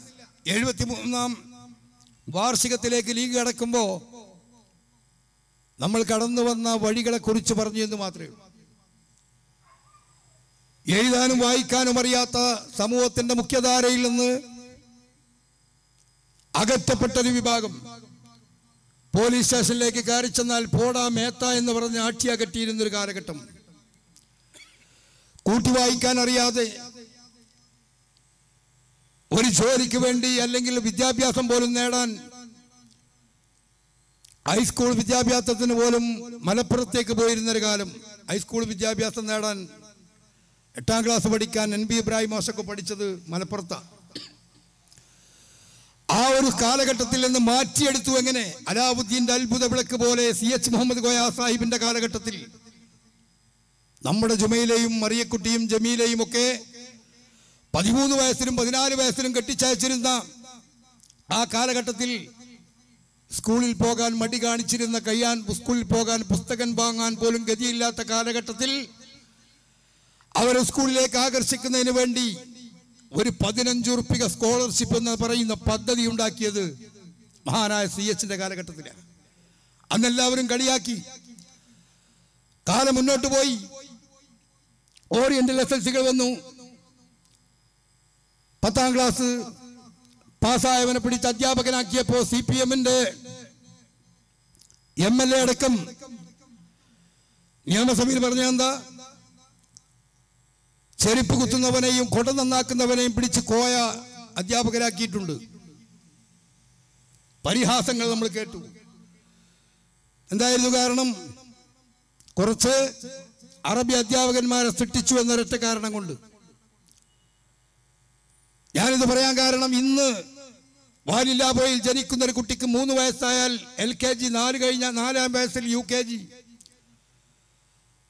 എഴുപത്തി മൂന്നാം വാർഷികത്തിലേക്ക് ലീഗ് കടക്കുമ്പോൾ നമ്മൾ കടന്നു വന്ന വഴികളെ കുറിച്ച് പറഞ്ഞു എന്ന് മാത്രമേ ഉള്ളൂ. എഴുതാനും വായിക്കാനും അറിയാത്ത സമൂഹത്തിന്റെ മുഖ്യധാരയിൽ നിന്ന് അകറ്റപ്പെട്ടൊരു വിഭാഗം പോലീസ് സ്റ്റേഷനിലേക്ക് കയറി ചെന്നാൽ പോടാ മേത്ത എന്ന് പറഞ്ഞ് ആക്ഷി അകറ്റിയിരുന്ന ഒരു കാലഘട്ടം. കൂട്ടി വായിക്കാൻ അറിയാതെ ഒരു ജോലിക്ക് വേണ്ടി അല്ലെങ്കിൽ വിദ്യാഭ്യാസം പോലും നേടാൻ ഹൈസ്കൂൾ വിദ്യാഭ്യാസത്തിന് പോലും മലപ്പുറത്തേക്ക് പോയിരുന്നൊരു കാലം. ഹൈസ്കൂൾ വിദ്യാഭ്യാസം നേടാൻ എട്ടാം ക്ലാസ് പഠിക്കാൻ എൻ ബി ഇബ്രാഹിം മോശൊക്കെ പഠിച്ചത് മലപ്പുറത്താണ് ആ ഒരു കാലഘട്ടത്തിൽ നിന്ന് മാറ്റിയെടുത്തു എങ്ങനെ? അലാവുദ്ദീന്റെ അത്ഭുത വിളക്ക് പോലെ സി എച്ച് മുഹമ്മദ് ഗോയ സാഹിബിന്റെ കാലഘട്ടത്തിൽ. നമ്മുടെ ജുമയിലെയും മറിയക്കുട്ടിയും ജമീലയും ഒക്കെ പതിമൂന്ന് വയസ്സിലും പതിനാല് വയസ്സിലും കെട്ടിച്ചയച്ചിരുന്ന ആ കാലഘട്ടത്തിൽ സ്കൂളിൽ പോകാൻ മടി കാണിച്ചിരുന്ന കയ്യാൻ സ്കൂളിൽ പോകാൻ പുസ്തകം വാങ്ങാൻ പോലും ഗതിയില്ലാത്ത കാലഘട്ടത്തിൽ അവരെ സ്കൂളിലേക്ക് ആകർഷിക്കുന്നതിന് വേണ്ടി ഒരു പതിനഞ്ച് ഉറുപ്പിക സ്കോളർഷിപ്പ് എന്ന് പറയുന്ന പദ്ധതി ഉണ്ടാക്കിയത് മഹാനായ സി എച്ചിന്റെ കാലഘട്ടത്തിലാണ്. അന്നെല്ലാവരും കളിയാക്കി. കാലം മുന്നോട്ട് പോയി. ഓറിയന്റൽ എസ് എൽ സികൾ വന്നു. പത്താം ക്ലാസ് പാസ്സായവനെ പിടിച്ച് അധ്യാപകനാക്കിയപ്പോ സി പി എമ്മിന്റെ എം എൽ എ അടക്കം നിയമസഭയിൽ പറഞ്ഞ എന്താ? ചെരുപ്പ് കുത്തുന്നവനെയും കൊട നന്നാക്കുന്നവനെയും പിടിച്ച് കോയ അധ്യാപകരാക്കിയിട്ടുണ്ട്. പരിഹാസങ്ങൾ നമ്മൾ കേട്ടു. എന്തായിരുന്നു കാരണം? കുറച്ച് അറബി അധ്യാപകന്മാരെ സൃഷ്ടിച്ചു എന്നൊരൊറ്റ കാരണം കൊണ്ട്. ഞാനിത് പറയാൻ കാരണം ഇന്ന് വാലില്ലാബോയിൽ ജനിക്കുന്ന ഒരു കുട്ടിക്ക് മൂന്ന് വയസ്സായാൽ എൽ കെ ജി നാല് കഴിഞ്ഞാൽ നാലാം വയസ്സിൽ യു കെ ജി.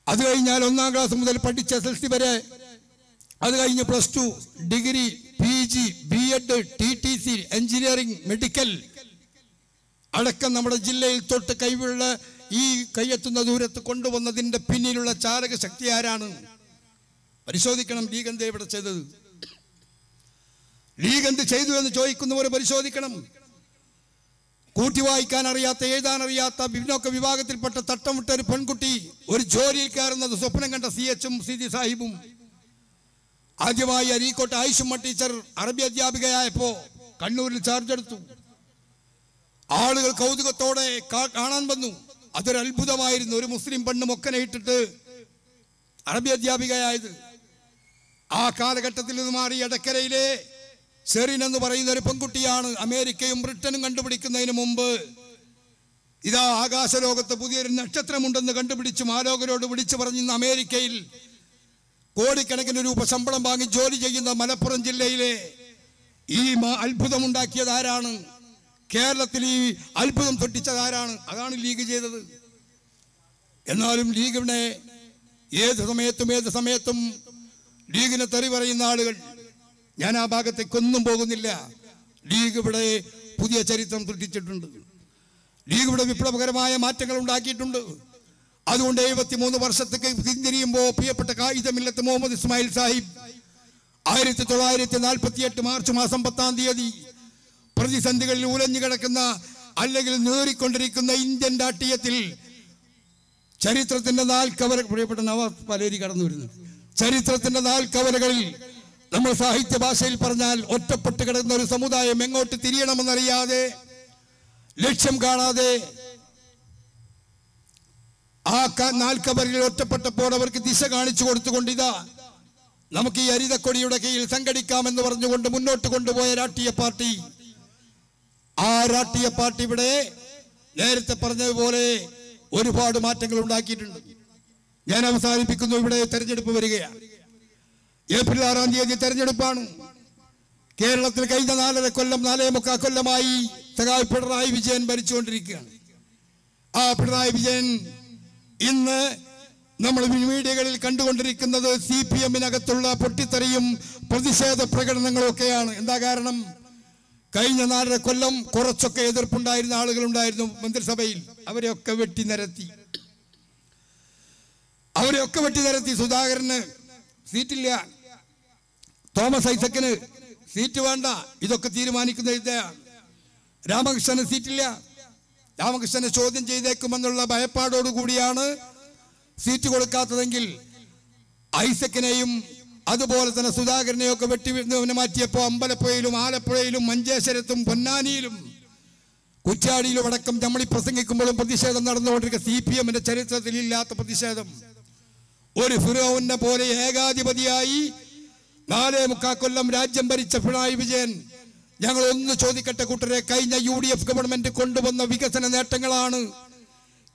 അത് കഴിഞ്ഞാൽ ഒന്നാം ക്ലാസ് മുതൽ പഠിച്ച എസ് എൽ സി വരെ. അത് കഴിഞ്ഞ് plus two degree P G B Ed T T C engineering medical. അടക്കം നമ്മുടെ ജില്ലയിൽ തൊട്ട് കൈവുള്ള ഈ കൈയെത്തുന്ന ദൂരത്ത് കൊണ്ടുവന്നതിന്റെ പിന്നിലുള്ള ചാലക ശക്തി ആരാണ്? പരിശോധിക്കണം ലീഗ് എന്താ ഇവിടെ ചെയ്തത്. ലീഗ് എന്ത് ചെയ്തു എന്ന് ചോദിക്കുന്നവർ പരിശോധിക്കണം. കൂട്ടി വായിക്കാൻ അറിയാത്ത എഴുതാൻ അറിയാത്ത പിന്നോക്ക വിഭാഗത്തിൽപ്പെട്ട തട്ടമിട്ട ഒരു പെൺകുട്ടി ഒരു ജോലിയിൽ കയറുന്നത് സ്വപ്നം കണ്ട സി എച്ചും സിദി സാഹിബും. ആദ്യമായി അരീക്കോട്ട് ആയിഷുമ്മ ടീച്ചർ അറബി അധ്യാപികയായപ്പോ കണ്ണൂരിൽ ചാർജ് എടുത്തു. ആളുകൾ കൗതുകത്തോടെ കാണാൻ വന്നു. അതൊരു അത്ഭുതമായിരുന്നു. ഒരു മുസ്ലിം പെണ്ണ് മൊക്കനെ ഇട്ടിട്ട് അറബി അധ്യാപികയായത്. ആ കാലഘട്ടത്തിൽ നിന്ന് മാറി എടക്കരയിലെ സെറിൻ എന്ന് പറയുന്ന ഒരു പെൺകുട്ടിയാണ് അമേരിക്കയും ബ്രിട്ടനും കണ്ടുപിടിക്കുന്നതിന് മുമ്പ്. ഇതാ ആകാശലോകത്ത് പുതിയൊരു നക്ഷത്രമുണ്ടെന്ന് കണ്ടുപിടിച്ച് മാലോകരോട് വിളിച്ചു പറഞ്ഞ് അമേരിക്കയിൽ കോടിക്കണക്കിന് രൂപ ശമ്പളം വാങ്ങി ജോലി ചെയ്യുന്ന മലപ്പുറം ജില്ലയിലെ ഈ അത്ഭുതമുണ്ടാക്കിയത് ആരാണ്? കേരളത്തിൽ ഈ അത്ഭുതം തൊട്ടിച്ചത് ആരാണ്? അതാണ് ലീഗ് ചെയ്തത്. എന്നാലും ലീഗിനെ ഏത് സമയത്തും ഏത് സമയത്തും ലീഗിനെ തെറി പറയുന്ന ആളുകൾ ഞാൻ ആ ഭാഗത്തേക്കൊന്നും പോകുന്നില്ല. ലീഗ് ഇവിടെ പുതിയ ചരിത്രം സൃഷ്ടിച്ചിട്ടുണ്ട്. ലീഗ് ഇവിടെ വിപ്ലവകരമായ മാറ്റങ്ങൾ ഉണ്ടാക്കിയിട്ടുണ്ട്. അതുകൊണ്ട് എഴുപത്തിമൂന്ന് വർഷത്തേക്ക് പിന്തിരിയുമ്പോൾ പ്രിയപ്പെട്ട കായികമില്ലത്ത് മുഹമ്മദ് ഇസ്മായിൽ സാഹിബ് ആയിരത്തി തൊള്ളായിരത്തി നാൽപ്പത്തി എട്ട് മാർച്ച് മാസം പത്താം തീയതി പ്രതിസന്ധികളിൽ ഉലഞ്ഞു കിടക്കുന്ന അല്ലെങ്കിൽ നേറിക്കൊണ്ടിരിക്കുന്ന ഇന്ത്യൻ രാഷ്ട്രീയത്തിൽ ചരിത്രത്തിന്റെ നാൽക്കവര പ്രിയപ്പെട്ട നവാസ് പലേരി കടന്നു വരുന്നു ചരിത്രത്തിന്റെ നാൽക്കവരകളിൽ നമ്മൾ സാഹിത്യ ഭാഷയിൽ പറഞ്ഞാൽ ഒറ്റപ്പെട്ട് കിടക്കുന്ന ഒരു സമുദായം എങ്ങോട്ട് തിരിയണമെന്നറിയാതെ ലക്ഷ്യം കാണാതെ ആ നാൽക്കവരിൽ ഒറ്റപ്പെട്ടപ്പോൾ അവർക്ക് ദിശ കാണിച്ചു കൊടുത്തുകൊണ്ട് ഇതാ നമുക്ക് ഈ അരിതക്കൊടിയുടെ കീഴിൽ സംഘടിക്കാമെന്ന് പറഞ്ഞുകൊണ്ട് മുന്നോട്ട് കൊണ്ടുപോയ രാഷ്ട്രീയ പാർട്ടി. ആ രാഷ്ട്രീയ പാർട്ടി ഇവിടെ നേരത്തെ പറഞ്ഞതുപോലെ ഒരുപാട് മാറ്റങ്ങൾ ഉണ്ടാക്കിയിട്ടുണ്ട്. ഞാൻ അവസാനിപ്പിക്കുന്നു ഇവിടെ തെരഞ്ഞെടുപ്പ് വരികയാണ്. ഏപ്രിൽ ആറാം തീയതി തെരഞ്ഞെടുപ്പാണ്. കേരളത്തിൽ കഴിഞ്ഞ നാലര കൊല്ലം നാലേ മുക്കാ കൊല്ലമായി സഖാവ് പിണറായി വിജയൻ ഭരിച്ചുകൊണ്ടിരിക്കുകയാണ്. ആ പിണറായി വിജയൻ ഇന്ന് നമ്മൾ മീഡിയകളിൽ കണ്ടുകൊണ്ടിരിക്കുന്നത് സി പി എമ്മിനകത്തുള്ള പൊട്ടിത്തെറിയും പ്രതിഷേധ പ്രകടനങ്ങളും ഒക്കെയാണ് എന്താ കാരണം? കഴിഞ്ഞ നാലര കൊല്ലം കുറച്ചൊക്കെ എതിർപ്പുണ്ടായിരുന്ന ആളുകളുണ്ടായിരുന്നു മന്ത്രിസഭയിൽ. അവരെയൊക്കെ വെട്ടി നിരത്തി. അവരെയൊക്കെ വെട്ടി നിരത്തി. സുധാകരന് സീറ്റില്ല. തോമസ് ഐസക്കിന് സീറ്റ് വേണ്ട. ഇതൊക്കെ തീരുമാനിക്കുന്ന ഇതാണ് രാമകൃഷ്ണന് സീറ്റില്ല. രാമകൃഷ്ണനെ ചോദ്യം ചെയ്തേക്കുമെന്നുള്ള ഭയപ്പാടോടുകൂടിയാണ് സീറ്റ് കൊടുക്കാത്തതെങ്കിൽ ഐസക്കിനെയും അതുപോലെ തന്നെ സുധാകരനെയും ഒക്കെ വെട്ടി മാറ്റിയപ്പോൾ അമ്പലപ്പുഴയിലും ആലപ്പുഴയിലും മഞ്ചേശ്വരത്തും പൊന്നാനിയിലും കുറ്റാടിയിലും അടക്കം നമ്മൾ ഈ പ്രസംഗിക്കുമ്പോഴും പ്രതിഷേധം നടന്നുകൊണ്ടിരിക്കുക സി പി എമ്മിന്റെ ചരിത്രത്തിൽ ഇല്ലാത്ത പ്രതിഷേധം. ഒരു ഫിറോവിനെ പോലെ ഏകാധിപതിയായി നാലേ മുക്കാ കൊല്ലം രാജ്യം ഭരിച്ച പിണറായി വിജയൻ ഞങ്ങൾ ഒന്ന് ചോദിക്കട്ടെ കൂട്ടരെ കഴിഞ്ഞ യു ഡി എഫ് ഗവൺമെന്റ് കൊണ്ടുവന്ന വികസന നേട്ടങ്ങളാണ്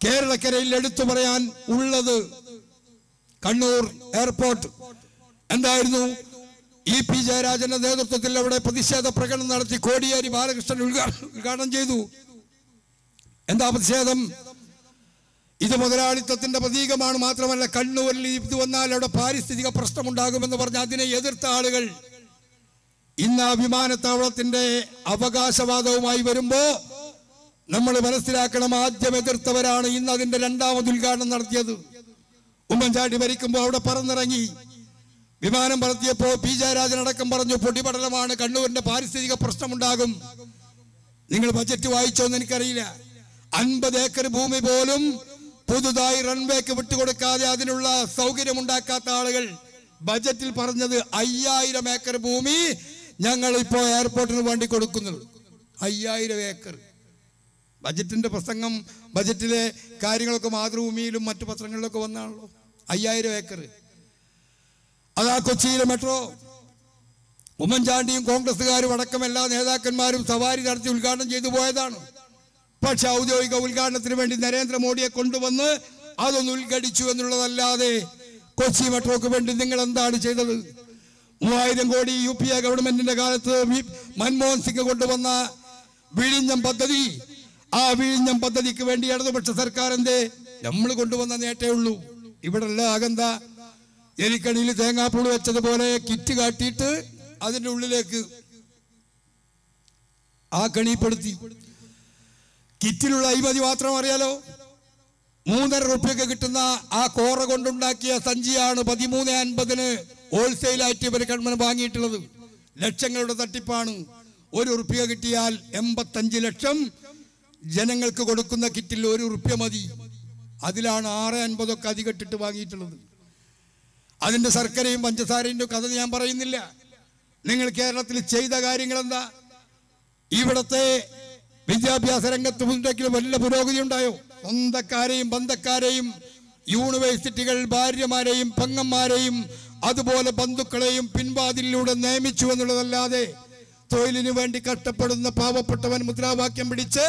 കേരളക്കരയിൽ എടുത്തു പറയാൻ ഉള്ളത്. കണ്ണൂർ എയർപോർട്ട് എന്തായിരുന്നു? ഇ പി ജയരാജന്റെ നേതൃത്വത്തിൽ അവിടെ പ്രതിഷേധ പ്രകടനം നടത്തി കോടിയേരി ബാലകൃഷ്ണൻ ഉദ്ഘാ- ഉദ്ഘാടനം ചെയ്തു. എന്താ പ്രതിഷേധം? ഇത് മുതലാളിത്തത്തിന്റെ പ്രതീകമാണ് മാത്രമല്ല കണ്ണൂരിൽ ഇത് വന്നാൽ അവിടെ പാരിസ്ഥിതിക പ്രശ്നമുണ്ടാകുമെന്ന് പറഞ്ഞ അതിനെ എതിർത്ത ആളുകൾ ഇന്ന് ആ വിമാനത്താവളത്തിന്റെ അവകാശവാദവുമായി വരുമ്പോ നമ്മൾ മനസ്സിലാക്കണം ആദ്യം എതിർത്തവരാണ് ഇന്ന് അതിന്റെ രണ്ടാമത് ഉദ്ഘാടനം നടത്തിയത്. ഉമ്മൻചാണ്ടി ഭരിക്കുമ്പോൾ അവിടെ പറന്നിറങ്ങി. വിമാനം പറത്തിയപ്പോ പി ജയരാജൻ അടക്കം പറഞ്ഞു പൊടിപടലമാണ് കണ്ണൂരിന്റെ പാരിസ്ഥിതിക പ്രശ്നമുണ്ടാകും. നിങ്ങൾ ബജറ്റ് വായിച്ചോ എന്ന് എനിക്കറിയില്ല. അൻപത് ഏക്കർ ഭൂമി പോലും പുതുതായി റൺവേക്ക് വിട്ടുകൊടുക്കാതെ അതിനുള്ള സൗകര്യം ഉണ്ടാക്കാത്ത ആളുകൾ ബജറ്റിൽ പറഞ്ഞത് അയ്യായിരം ഏക്കർ ഭൂമി ഞങ്ങൾ ഇപ്പോൾ എയർപോർട്ടിന് വേണ്ടി കൊടുക്കുന്നത്. അയ്യായിരം ഏക്കർ. ബജറ്റിന്റെ പ്രസംഗം ബജറ്റിലെ കാര്യങ്ങളൊക്കെ മാതൃഭൂമിയിലും മറ്റു പത്രങ്ങളിലൊക്കെ വന്നാണല്ലോ. അയ്യായിരം ഏക്കർ. അതാ കൊച്ചിയിലെ മെട്രോ ഉമ്മൻചാണ്ടിയും കോൺഗ്രസ്സുകാരും അടക്കം എല്ലാ നേതാക്കന്മാരും സവാരി നടത്തി ഉദ്ഘാടനം ചെയ്തു പോയതാണ്. പക്ഷെ ഔദ്യോഗിക ഉദ്ഘാടനത്തിന് വേണ്ടി നരേന്ദ്രമോദിയെ കൊണ്ടുവന്ന് അതൊന്ന് ഉദ്ഘടിച്ചു എന്നുള്ളതല്ലാതെ കൊച്ചി മെട്രോക്ക് വേണ്ടി നിങ്ങൾ എന്താണ് ചെയ്തത്? മൂവായിരം കോടി യു പി എ ഗവൺമെന്റിന്റെ കാലത്ത് മൻമോഹൻ സിംഗ് കൊണ്ടുവന്ന വിഴിഞ്ഞം പദ്ധതി ആ വിഴിഞ്ഞം പദ്ധതിക്ക് വേണ്ടി ഇടതുപക്ഷ സർക്കാർ എന്തേ നമ്മൾ കൊണ്ടുവന്ന നേട്ടേ ഉള്ളൂ. ഇവിടെ ഉള്ള അകന്ത എലിക്കണിയിൽ തേങ്ങാപ്പുൾ വെച്ചതുപോലെ കിറ്റ് കാട്ടിയിട്ട് അതിന്റെ ഉള്ളിലേക്ക് ആ കണിപ്പെടുത്തി. കിറ്റിലുള്ള അഴിമതി മാത്രം അറിയാലോ? മൂന്നര റുപ്യക്ക് കിട്ടുന്ന ആ കോറ കൊണ്ടുണ്ടാക്കിയ സഞ്ചിയാണ് പതിമൂന്ന് അൻപതിന് ഹോൾസെയിലായിട്ട് ഇവർ ഗവൺമെന്റ് വാങ്ങിയിട്ടുള്ളത്. ലക്ഷങ്ങളുടെ തട്ടിപ്പാണ്. ഒരു റുപ്യ കിട്ടിയാൽ എൺപത്തഞ്ച് ലക്ഷം. ജനങ്ങൾക്ക് കൊടുക്കുന്ന കിറ്റിൽ ഒരു റുപ്യ മതി. അതിലാണ് ആറ് അൻപതൊക്കെ അധികട്ടിട്ട് വാങ്ങിയിട്ടുള്ളത്. അതിന്റെ ശർക്കരയും പഞ്ചസാരയും കഥ ഞാൻ പറയുന്നില്ല. നിങ്ങൾ കേരളത്തിൽ ചെയ്ത കാര്യങ്ങൾ എന്താ ഇവിടത്തെ വിദ്യാഭ്യാസ രംഗത്ത് എന്തെങ്കിലും വല്ല പുരോഗതി ഉണ്ടായോ? സ്വന്തക്കാരെയും ബന്ധക്കാരെയും യൂണിവേഴ്സിറ്റികൾ ഭാര്യമാരെയും പെങ്ങന്മാരെയും അതുപോലെ ബന്ധുക്കളെയും പിൻവാതിലൂടെ നിയമിച്ചു എന്നുള്ളതല്ലാതെ തൊഴിലിനു വേണ്ടി കഷ്ടപ്പെടുന്ന പാവപ്പെട്ടവൻ മുദ്രാവാക്യം പിടിച്ച്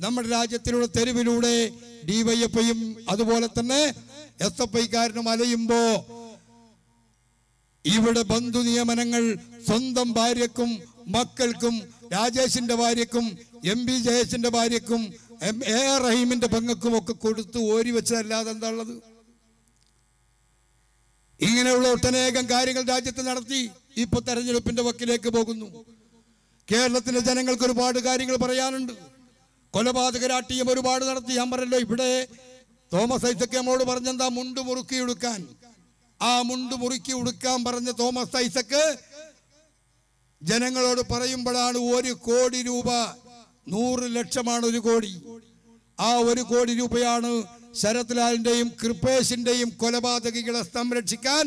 നമ്മുടെ രാജ്യത്തിലൂടെ തെരുവിലൂടെ ഡിവൈഎഫ്ഐയും അതുപോലെ തന്നെ എസ് എഫ് ഐക്കാരനും അലയുമ്പോ ഇവിടെ ബന്ധു നിയമനങ്ങൾ സ്വന്തം ഭാര്യക്കും മക്കൾക്കും രാജേഷിന്റെ ഭാര്യക്കും എം പി ജയേഷിന്റെ ഭാര്യക്കും എം എ ആർ റഹീമിന്റെ പെങ്ങൾക്കും ഒക്കെ കൊടുത്തു ഓരി വെച്ചതല്ലാതെ എന്താ ഉള്ളത് ഇങ്ങനെയുള്ള ഒട്ടനേകം കാര്യങ്ങൾ രാജ്യത്ത് നടത്തി ഇപ്പൊ തെരഞ്ഞെടുപ്പിന്റെ വക്കിലേക്ക് പോകുന്നു. കേരളത്തിലെ ജനങ്ങൾക്ക് ഒരുപാട് കാര്യങ്ങൾ പറയാനുണ്ട്. കൊലപാതക രാഷ്ട്രീയം ഒരുപാട് നടത്തി. ഞാൻ പറഞ്ഞല്ലോ ഇവിടെ തോമസ് ഐസക് നമ്മളോട് പറഞ്ഞെന്താ? മുണ്ട് മുറുക്കി ഉടുക്കാൻ. ആ മുണ്ട് മുറുക്കി ഉടുക്കാൻ പറഞ്ഞ തോമസ് ഐസക് ജനങ്ങളോട് പറയുമ്പോഴാണ് ഒരു കോടി രൂപ നൂറ് ലക്ഷമാണ് ഒരു കോടി. ആ ഒരു കോടി രൂപയാണ് ശരത് ലാലിന്റെയും കൃപേഷിന്റെയും കൊലപാതകികളെ സംരക്ഷിക്കാൻ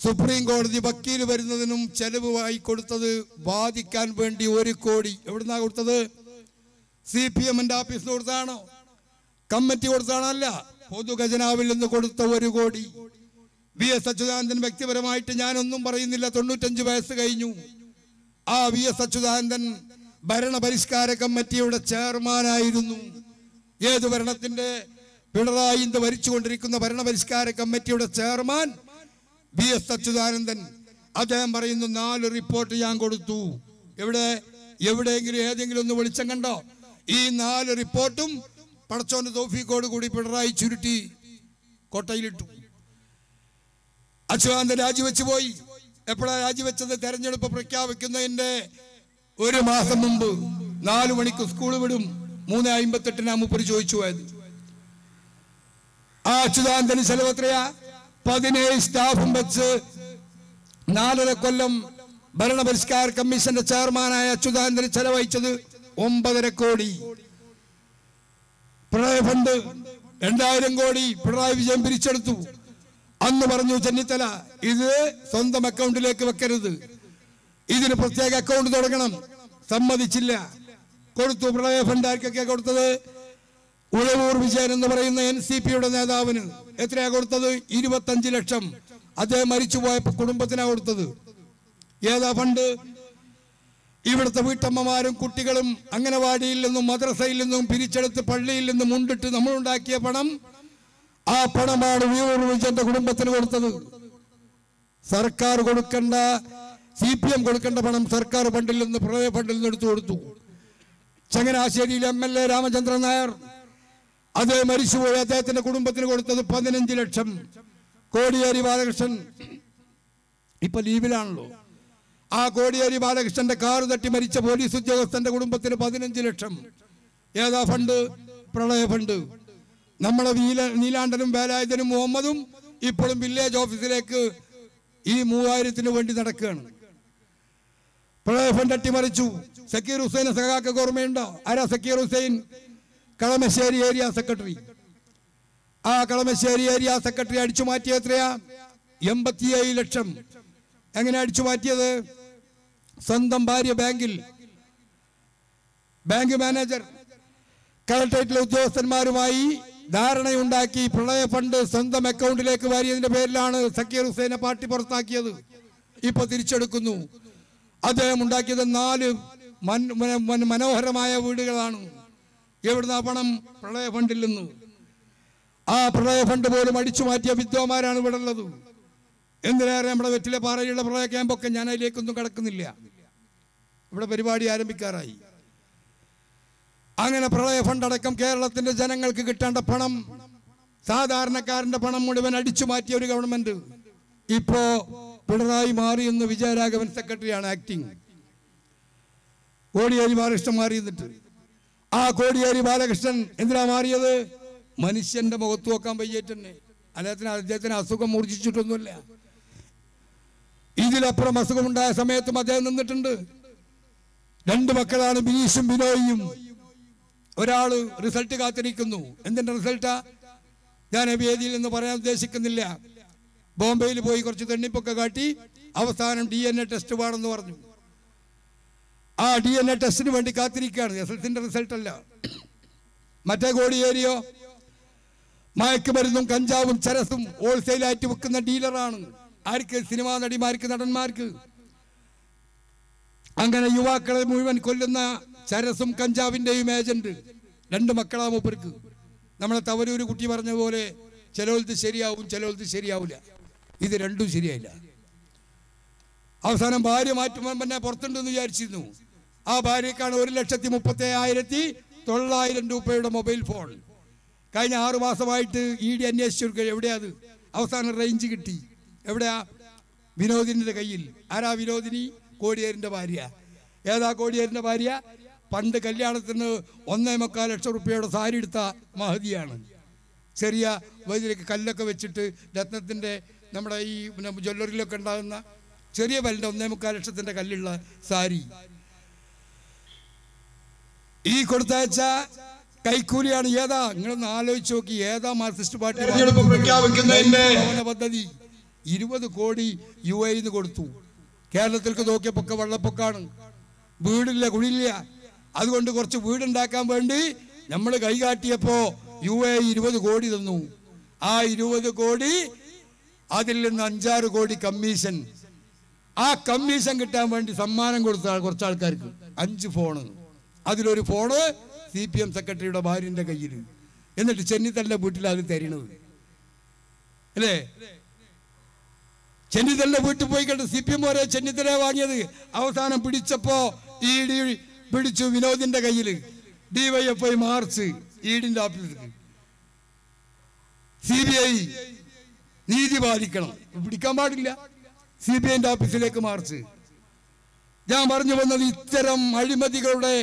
സുപ്രീം കോടതി വക്കീൽ വരുന്നതിനും ചെലവുമായി കൊടുത്തത് വാദിക്കാൻ വേണ്ടി ഒരു കോടി. എവിടുന്നാ കൊടുത്തത്? സി പി എമ്മിന്റെ ഓഫീസിൽ കൊടുത്താണോ കമ്മിറ്റി കൊടുത്താണോ അല്ല പൊതുഖജനാവിൽ നിന്ന് കൊടുത്ത ഒരു കോടി. വി എസ് അച്യുതാനന്ദൻ വ്യക്തിപരമായിട്ട് ഞാനൊന്നും പറയുന്നില്ല. തൊണ്ണൂറ്റഞ്ച് വയസ്സ് കഴിഞ്ഞു. ആ വി എസ് അച്യുതാനന്ദൻ ഭരണപരിഷ്കാര കമ്മിറ്റിയുടെ ചെയർമാനായിരുന്നു. ഏത് ഭരണത്തിന്റെ പിണറായി ഇന്ന് ഭരിച്ചുകൊണ്ടിരിക്കുന്ന ഭരണപരിഷ്കാര കമ്മിറ്റിയുടെ ചെയർമാൻ വി എസ് അച്യുതാനന്ദൻ. അദ്ദേഹം പറയുന്നു നാല് റിപ്പോർട്ട് ഞാൻ കൊടുത്തു. എവിടെ? എവിടെയെങ്കിലും ഏതെങ്കിലും ഒന്ന് വെളിച്ചം കണ്ടോ? ഈ നാല് റിപ്പോർട്ടും പടച്ചോന്റെ തോഫിക്കോട് കൂടി പിണറായി ചുരുട്ടി കോട്ടയിലിട്ടു. അച്യുതാനന്ദൻ രാജിവെച്ച് പോയി. എപ്പോഴാണ് രാജിവെച്ചത് തെരഞ്ഞെടുപ്പ് പ്രഖ്യാപിക്കുന്നതിന്റെ ഒരു മാസം മുമ്പ് നാലു മണിക്ക് സ്കൂൾ വിടും. മൂന്ന് അമ്പത്തെട്ടിന് അമ്മൂപ്പര് ചോദിച്ചു പോയത്. ആ അച്യുതാനന്ദന് ചെലവ് പതിനേഴ് സ്റ്റാഫും വെച്ച് നാലര കൊല്ലം ഭരണപരിഷ്കാര കമ്മീഷന്റെ ചെയർമാനായ അച്യുതാനന്ദന് ചെലവഴിച്ചത് ഒമ്പതര കോടി. പ്രളയ ഫണ്ട് രണ്ടായിരം കോടി. പിണറായി വിജയൻ പിരിച്ചെടുത്തു. അന്ന് പറഞ്ഞു ചെന്നിത്തല ഇത് സ്വന്തം അക്കൗണ്ടിലേക്ക് വെക്കരുത്. ഇതിന് പ്രത്യേക അക്കൗണ്ട് തുടങ്ങണം. സമ്മതിച്ചില്ല. കൊടുത്തു പ്രളയ ഫണ്ട് ആർക്കൊക്കെ കൊടുത്തത്? ഉഴവൂർ വിജയൻ എന്ന് പറയുന്ന എൻ സി പിയുടെ നേതാവിന് എത്രയാ കൊടുത്തത്? ഇരുപത്തഞ്ച് ലക്ഷം. അദ്ദേഹം മരിച്ചുപോയ കുടുംബത്തിനാ കൊടുത്തത്. ഏതാ ഫണ്ട്? ഇവിടുത്തെ വീട്ടമ്മമാരും കുട്ടികളും അംഗനവാടിയിൽ നിന്നും മദ്രസയിൽ നിന്നും പിരിച്ചെടുത്ത് പള്ളിയിൽ നിന്നും മുണ്ടിട്ട് നമ്മളുണ്ടാക്കിയ പണം ആ പണമാണ് ഉഴവൂർ വിജയന്റെ കുടുംബത്തിന് കൊടുത്തത്. സർക്കാർ കൊടുക്കേണ്ട സി പി എം കൊടുക്കേണ്ട പണം സർക്കാർ ഫണ്ടിൽ നിന്ന് പ്രളയ ഫണ്ടിൽ നിന്ന് എടുത്തു കൊടുത്തു. ചങ്ങനാശ്ശേരിയിൽ M L A Ramachandran Nair അത് മരിച്ചുപോയി അദ്ദേഹത്തിന്റെ കുടുംബത്തിന് കൊടുത്തത് പതിനഞ്ച് ലക്ഷം. കോടിയേരി ബാലകൃഷ്ണൻ ഇപ്പൊ ലീവിലാണല്ലോ. ആ കോടിയേരി ബാലകൃഷ്ണന്റെ കാറ് തട്ടി മരിച്ച പോലീസ് ഉദ്യോഗസ്ഥന്റെ കുടുംബത്തിന് പതിനഞ്ച് ലക്ഷം. ഏതാ ഫണ്ട്? പ്രളയ ഫണ്ട്. നമ്മളെ നീല നീലാണ്ടനും വേലായുധനും മുഹമ്മദും ഇപ്പോഴും വില്ലേജ് ഓഫീസിലേക്ക് ഈ മൂവായിരത്തിന് വേണ്ടി നടക്കുകയാണ്. പ്രളയ ഫണ്ട് അട്ടിമറിച്ചു. സക്കീർ ഹുസൈനെ സഖാക്ക ഓർമ്മയുണ്ടോ? ആരാ സക്കീർ ഹുസൈൻ? കളമശ്ശേരി ഏരിയ സെക്രട്ടറി ആ കളമശ്ശേരി ഏരിയ സെക്രട്ടറി അടിച്ചു മാറ്റിയ എത്രയാ? എൺപത്തിയേഴ് ലക്ഷം. എങ്ങനെ അടിച്ചു മാറ്റിയത്? സ്വന്തം ഭാര്യ ബാങ്കിൽ. Bank manager. കളക്ടറേറ്റിലെ ഉദ്യോഗസ്ഥന്മാരുമായി ധാരണയുണ്ടാക്കി പ്രളയ ഫണ്ട് സ്വന്തം അക്കൗണ്ടിലേക്ക് വാരിയതിന്റെ പേരിലാണ് സക്കീർ ഹുസൈനെ പാർട്ടി പുറത്താക്കിയത്. ഇപ്പൊ തിരിച്ചെടുക്കുന്നു. അദ്ദേഹം ഉണ്ടാക്കിയത് നാല് മനോഹരമായ വീടുകളാണ്. എവിടുന്ന പണം? പ്രളയ ഫണ്ടിൽ നിന്ന്. ആ പ്രളയ ഫണ്ട് പോലും അടിച്ചു മാറ്റിയ വിദ്വാന്മാരാണ് ഇവിടെ ഉള്ളത്. എന്തിനേറെ നമ്മുടെ വെറ്റിലെ പാറയിലുള്ള പ്രളയ ക്യാമ്പൊക്കെ ഞാൻ അതിലേക്കൊന്നും കടക്കുന്നില്ല. ഇവിടെ പരിപാടി ആരംഭിക്കാറായി. അങ്ങനെ പ്രളയ ഫണ്ട് അടക്കം കേരളത്തിന്റെ ജനങ്ങൾക്ക് കിട്ടേണ്ട പണം സാധാരണക്കാരന്റെ പണം മുഴുവൻ അടിച്ചു മാറ്റിയ ഒരു ഗവൺമെന്റ്. ഇപ്പോ പിണറായി മാറി എന്ന് വിജയരാഘവൻ സെക്രട്ടറിയാണ് ആക്ടിങ് കോടിയേരി ബാലകൃഷ്ണൻ മാറി എന്നിട്ട് ആ കോടിയേരി ബാലകൃഷ്ണൻ എന്തിനാ മാറിയത്? മനുഷ്യന്റെ മുഖത്ത് നോക്കാൻ വയ്യേറ്റന്നെ. അദ്ദേഹത്തിന് അദ്ദേഹത്തിന് അസുഖം മൂർജിച്ചിട്ടൊന്നുമില്ല ഇതിലപ്പുറം അസുഖമുണ്ടായ സമയത്തും അദ്ദേഹം നിന്നിട്ടുണ്ട്. രണ്ട് മക്കളാണ് ബിനീഷും ബിനോയും ഒരാൾ റിസൾട്ട് കാത്തിരിക്കുന്നു. എന്തിന്റെ റിസൾട്ടാ ഞാൻ വേദിയിൽ നിന്ന് പറയാൻ ഉദ്ദേശിക്കുന്നില്ല. ബോംബെയിൽ പോയി കുറച്ച് തെണ്ണിപ്പൊക്കെ കാട്ടി അവസാനം ഡി എൻ എ ടെസ്റ്റ് വേണമെന്ന് പറഞ്ഞു. ആ ഡി എൻ എ ടെസ്റ്റിന് വേണ്ടി കാത്തിരിക്കുകയാണ്. എസ് എൽ റിസൾട്ടല്ല മറ്റേ കോടിയേരിയോ? മയക്കുമരുന്നും കഞ്ചാവും ചരസും ഹോൾസെയിലായിട്ട് വിൽക്കുന്ന ഡീലറാണ് ആർക്ക്? സിനിമാ നടിമാർക്ക് നടന്മാർക്ക്. അങ്ങനെ യുവാക്കളെ മുഴുവൻ കൊല്ലുന്ന ചരസും കഞ്ചാവിന്റെയും ഏജന്റ്. രണ്ട് മക്കളാ മൂപ്പർക്ക്. നമ്മളെ തവരൂര് കുട്ടി പറഞ്ഞ പോലെ ചിലവലത്ത് ശരിയാവും ചിലവലത്ത് ശരിയാവില്ല ഇത് രണ്ടും ശരിയായില്ല. അവസാനം ഭാര്യ മാറ്റുമ്പോൾ തന്നെ പുറത്തുണ്ടെന്ന് വിചാരിച്ചിരുന്നു. ആ ഭാര്യക്കാണ് ഒരു ലക്ഷത്തി മുപ്പത്തി ആയിരത്തി തൊള്ളായിരം രൂപയുടെ മൊബൈൽ ഫോൺ. കഴിഞ്ഞ ആറു മാസമായിട്ട് ഇ ഡി അന്വേഷിച്ചു എവിടെയാ അത്? അവസാനം റേഞ്ച് കിട്ടി. എവിടെയാ? വിനോദിനിയുടെ കയ്യിൽ. ആരാ വിനോദിനി? കോടിയേരിന്റെ ഭാര്യ. ഏതാ കോടിയേരിന്റെ ഭാര്യ? പണ്ട് കല്യാണത്തിന് ഒന്നേ മുക്കാൽ ലക്ഷം റുപ്യയുടെ സാരി എടുത്ത മഹതിയാണ്. ചെറിയ വൈദ്യുതി കല്ലൊക്കെ വെച്ചിട്ട് രത്നത്തിന്റെ നമ്മുടെ ഈ പിന്നെ ജ്വല്ലറിയിലൊക്കെ ഉണ്ടാകുന്ന ചെറിയ പല്ലിന്റെ ഒന്നേ മുക്കാൽ ലക്ഷത്തിന്റെ കല്ലുള്ള സാരി. ഈ കൊടുത്തയച്ച കൈക്കൂലിയാണ് ഏതാ? നിങ്ങളൊന്ന് ആലോചിച്ച് നോക്കി. ഏതാ മാർക്സിസ്റ്റ് പാർട്ടി പദ്ധതി? ഇരുപത് കോടി യു എന്ന് കൊടുത്തു. കേരളത്തിലേക്ക് നോക്കിയപ്പോ വെള്ളപ്പൊക്കാണ്. വീടില്ല കുഴിയില്ല. അതുകൊണ്ട് കുറച്ച് വീടുണ്ടാക്കാൻ വേണ്ടി നമ്മൾ കൈകാട്ടിയപ്പോ യു എ ഇരുപത് കോടി തന്നു. ആ ഇരുപത് കോടി അതിൽ നിന്ന് അഞ്ചാറ് കോടി കമ്മീഷൻ. ആ കമ്മീഷൻ കിട്ടാൻ വേണ്ടി സമ്മാനം കൊടുത്ത കുറച്ച് ആൾക്കാർക്ക്. അഞ്ച് ഫോണ്. അതിലൊരു ഫോണ് സി പി എം സെക്രട്ടറിയുടെ ഭാര്യന്റെ കയ്യിൽ. എന്നിട്ട് ചെന്നിത്തല വീട്ടിൽ അത് തരണത്. അല്ലേ? ചെന്നിത്തലിന്റെ വീട്ടിൽ പോയി കണ്ട് സി പി എം വരെ ചെന്നിത്തല വാങ്ങിയത്. അവസാനം പിടിച്ചപ്പോ ഇ ഡി പിടിച്ചു വിനോദിന്റെ കയ്യിൽ ഡിവൈഎഫ്ഐ മാർച്ച് ഈഡിന്റെ ഓഫീസിലേക്ക് സി ബി ഐ നീതി പാലിക്കണം. പിടിക്കാൻ പാടില്ല. സി ബി ഐന്റെ ഓഫീസിലേക്ക് മാർച്ച്. ഞാൻ പറഞ്ഞു വന്നത് ഇത്തരം അഴിമതികളുടെ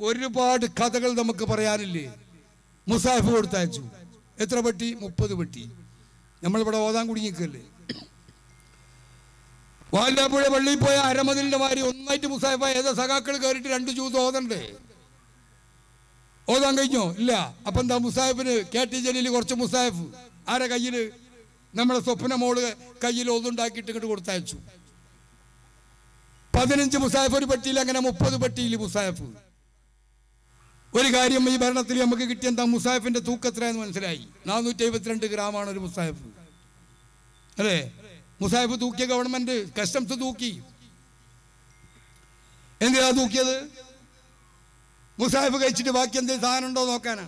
ഒരുപാട് കഥകൾ നമുക്ക് പറയാനില്ലേ? മുസാഫ് കൊടുത്തയച്ചു. എത്ര പെട്ടി? മുപ്പത് പെട്ടി. നമ്മളിവിടെ ഓതാൻ കുടുങ്ങിക്കല്ലേ? വാലാപ്പുഴ പള്ളിയിൽ പോയ അരമതിലിന്റെ മാതിരി ഒന്നായിട്ട് മുസാഫ ഏതോ സഖാക്കൾ കയറിയിട്ട് രണ്ട് ചൂത് ഓതണ്ടേ ഓതാൻ കഴിഞ്ഞോ? ഇല്ല. അപ്പൊ എന്താ മുസാഫിന് കെ ടി ജലീൽ കുറച്ച് മുസാഫ് ആരെ കയ്യിൽ നമ്മളെ സ്വപ്ന മോൾ കയ്യിൽ ഓതുണ്ടാക്കിയിട്ട് ഇങ്ങോട്ട് കൊടുത്തയച്ചു. പതിനഞ്ച് മുസാഫ് ഒരു പെട്ടിയിൽ അങ്ങനെ മുപ്പത് പെട്ടിയിൽ മുസാഫ് ഒരു കാര്യം ഈ ഭരണത്തിൽ നമുക്ക് കിട്ടിയ എന്താ? മുസാഫിന്റെ തൂക്കത്രയെന്ന് മനസ്സിലായി. നാനൂറ്റി എഴുപത്തിരണ്ട് ഗ്രാമാണ് ഒരു മുസാഫ് അല്ലേ? മുസാഫ് തൂക്കിയ ഗവൺമെന്റ് കസ്റ്റംസ് തൂക്കി. എന്തിനാ തൂക്കിയത്? മുസാഹിബ് കഴിച്ചിട്ട് ബാക്കി എന്തെങ്കിലും സാധനം ഉണ്ടോ നോക്കാനാ.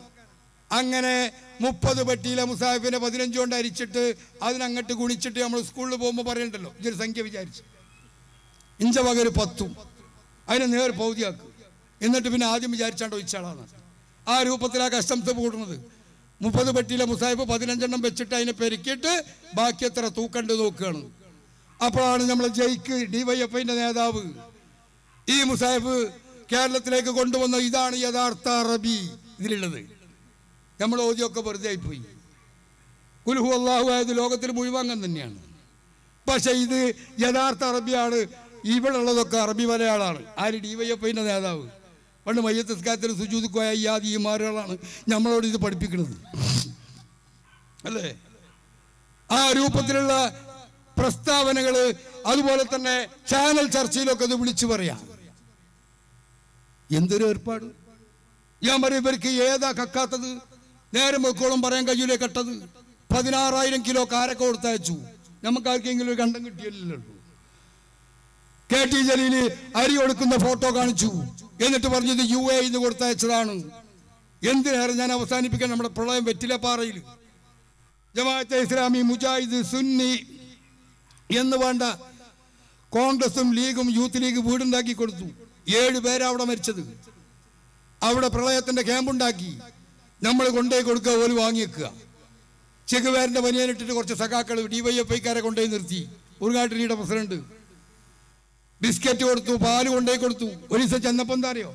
അങ്ങനെ മുപ്പത് പെട്ടിയിലെ മുസാഹിബിനെ പതിനഞ്ച് കൊണ്ട് അരിച്ചിട്ട് അതിനങ്ങോട്ട് ഗുണിച്ചിട്ട് നമ്മൾ സ്കൂളിൽ പോകുമ്പോൾ പറയണ്ടല്ലോ. ഇതൊരു സംഖ്യ വിചാരിച്ചു. ഇഞ്ച പകര് പത്തും. അതിനെ നേർ പൗതിയാക്കും. എന്നിട്ട് പിന്നെ ആദ്യം വിചാരിച്ചാണ്ടോ ഇച്ചാളാണ് ആ രൂപത്തിലാ കസ്റ്റംസ് കൂടുന്നത്. മുപ്പത് പെട്ടിയിലെ മുസാഹിബ് പതിനഞ്ചെണ്ണം വെച്ചിട്ട് അതിനെ പെരുക്കിയിട്ട് ബാക്കി എത്ര തൂക്കണ്ട് നോക്കുകയാണ്. അപ്പോഴാണ് നമ്മൾ ജയിക്ക് ഡിവൈഎഫ്ഐന്റെ നേതാവ്. ഈ മുസാഹിബ് കേരളത്തിലേക്ക് കൊണ്ടുവന്ന ഇതാണ് യഥാർത്ഥ അറബി ഇതിലുള്ളത്. നമ്മൾ ഓദ്യമൊക്കെ വെറുതെ ആയിപ്പോയി. കുലുഹു അള്ളാഹു ആയത് ലോകത്തിൽ മുഴുവൻ അങ്ങനെ തന്നെയാണ്. പക്ഷെ ഇത് യഥാർത്ഥ അറബിയാണ്. ഇവിടെ ഉള്ളതൊക്കെ അറബി മലയാളാണ് ആര് ഡി വൈ എഫ് നേതാവ്? പണ്ട് മയ്യത്തസ്കാരത്തിന് സുജൂത് ഈ ആദി ഈ മാറുകളാണ് നമ്മളോട് ഇത് പഠിപ്പിക്കുന്നത്. അല്ലേ? ആ രൂപത്തിലുള്ള പ്രസ്താവനകൾ അതുപോലെ തന്നെ ചാനൽ ചർച്ചയിലൊക്കെ അത് വിളിച്ചു പറയാം. എന്തൊരു ഏർപ്പാട്? ഞാൻ പറയും ഇവർക്ക് ഏതാ കക്കാത്തത്? നേരം വെക്കോളം പറയാൻ കഴിയൂലേ കട്ടത്? പതിനാറായിരം കിലോ കാരൊക്കെ കൊടുത്തയച്ചു. നമുക്ക് ആർക്കെങ്കിലും ഒരു കണ്ടം കിട്ടിയല്ലോ കെ ടി ജലീൽ അരി കൊടുക്കുന്ന ഫോട്ടോ കാണിച്ചു. എന്നിട്ട് പറഞ്ഞത് യു എ ഇന്ന് കൊടുത്തയച്ചതാണ്. എന്തിനേറെ ഞാൻ അവസാനിപ്പിക്കാൻ നമ്മുടെ പ്രളയം വെറ്റിലപ്പാറയിൽ ജമാഅത്തെ ഇസ്ലാമി മുജാഹിദ് സുന്നി എന്ന് വേണ്ട കോൺഗ്രസും ലീഗും യൂത്ത് ലീഗ് വീടുണ്ടാക്കി കൊടുത്തു. ഏഴ് പേരാ അവിടെ മരിച്ചത്. അവിടെ പ്രളയത്തിന്റെ ക്യാമ്പുണ്ടാക്കി. നമ്മൾ കൊണ്ടുപോയി കൊടുക്കുക ഓൽ വാങ്ങിക്കുക ചെകുവേരന്റെ പനിയനിട്ടിട്ട് കുറച്ച് സഖാക്കൾ ഡിവൈഎഫ്ഐക്കാരെ കൊണ്ടുപോയി നിർത്തി. ഉറുങ്ങാട്ടിരിയുടെ പ്രസിഡന്റ്. ബിസ്ക്കറ്റ് കൊടുത്തു പാൽ കൊണ്ടേ കൊടുത്തു. ഒരു ദിവസം ചെന്നപ്പോ എന്താ അറിയോ?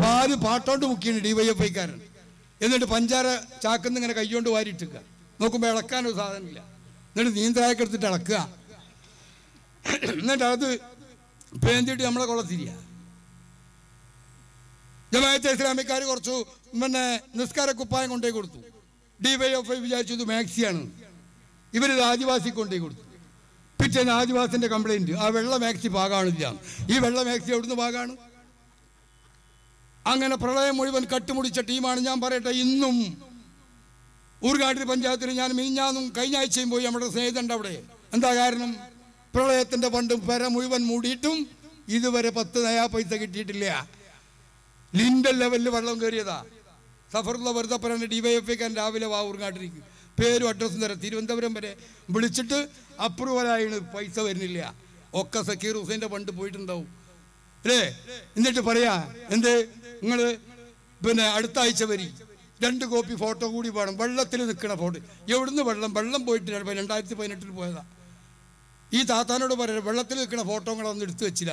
പാൽ പാട്ടോണ്ട് മുക്കിയാണ് ഡിവൈഎഫ്ഐക്കാരൻ എന്നിട്ട് പഞ്ചാര ചാക്കുന്ന് ഇങ്ങനെ കൈകൊണ്ട് വാരിയിട്ടിക്കുക നോക്കുമ്പോൾ ഇളക്കാനൊരു സാധനമില്ല. എന്നിട്ട് നീന്തലായൊക്കെ എടുത്തിട്ട് ഇളക്കുക. എന്നിട്ട് അത് പേന്തിട്ട് നമ്മളെ കൊള്ളത്തിരിയ ജമാഅത്തെ ഇസ്ലാമിക്കാർ കുറച്ചു പിന്നെ നിസ്കാര കുപ്പായം കൊണ്ടേ കൊടുത്തു. ഡിവൈഎഫ്ഐ വിചാരിച്ചു ഇത് മാക്സിയാണ്. ഇവരിത് ആദിവാസി കൊണ്ടേ കൊടുത്തു. പിറ്റേന്ന് ആദിവാസിന്റെ കംപ്ലൈന്റ് ആ വെള്ള മാക്സി പാകാണില്ല. ഈ വെള്ള മാക്സി എവിടുന്ന് പാകാണ്? അങ്ങനെ പ്രളയം മുഴുവൻ കട്ടുമുടിച്ച ടീമാണ് ഞാൻ പറയട്ടെ ഇന്നും. ഊർഗാട്ടിരി പഞ്ചായത്തിൽ ഞാൻ മിനിഞ്ഞാന്നും കഴിഞ്ഞ ആഴ്ചയും പോയി നമ്മുടെ സ്നേഹിതണ്ട് അവിടെ. എന്താ കാരണം? പ്രളയത്തിന്റെ പണ്ടും പെര മുഴുവൻ മൂടിയിട്ടും ഇതുവരെ പത്ത് നയാ പൈസ കിട്ടിയിട്ടില്ല. ലിൻഡൽ ലെവലിൽ വെള്ളം കയറിയതാ. സഫറുള്ള വെറുതെ പറയുന്നത് ഡിവൈഎഫ്ഐക്കാൻ രാവിലെ വാ ഊർങ്ങാട്ടിരിക്കും പേരും അഡ്രസ്സും തരാം. തിരുവനന്തപുരം വരെ വിളിച്ചിട്ട് അപ്രൂവലായാണ് പൈസ വരുന്നില്ല. ഒക്കെ സക്കീർ ഹുസൈന്റെ ഫണ്ട് പോയിട്ടുണ്ടാവും. അല്ലേ? എന്നിട്ട് പറയാ എന്ത്? നിങ്ങൾ പിന്നെ അടുത്ത ആഴ്ച വരി. രണ്ട് കോപ്പി ഫോട്ടോ കൂടി വേണം. വെള്ളത്തിൽ നിൽക്കണ ഫോട്ടോ എവിടുന്ന് വെള്ളം? വെള്ളം പോയിട്ട് രണ്ടായിരത്തി പതിനെട്ടിൽ പോയതാ. ഈ താത്താനോട് പറയാം വെള്ളത്തിൽ നിൽക്കണ ഫോട്ടോകളൊന്നും എടുത്തു വെച്ചില്ല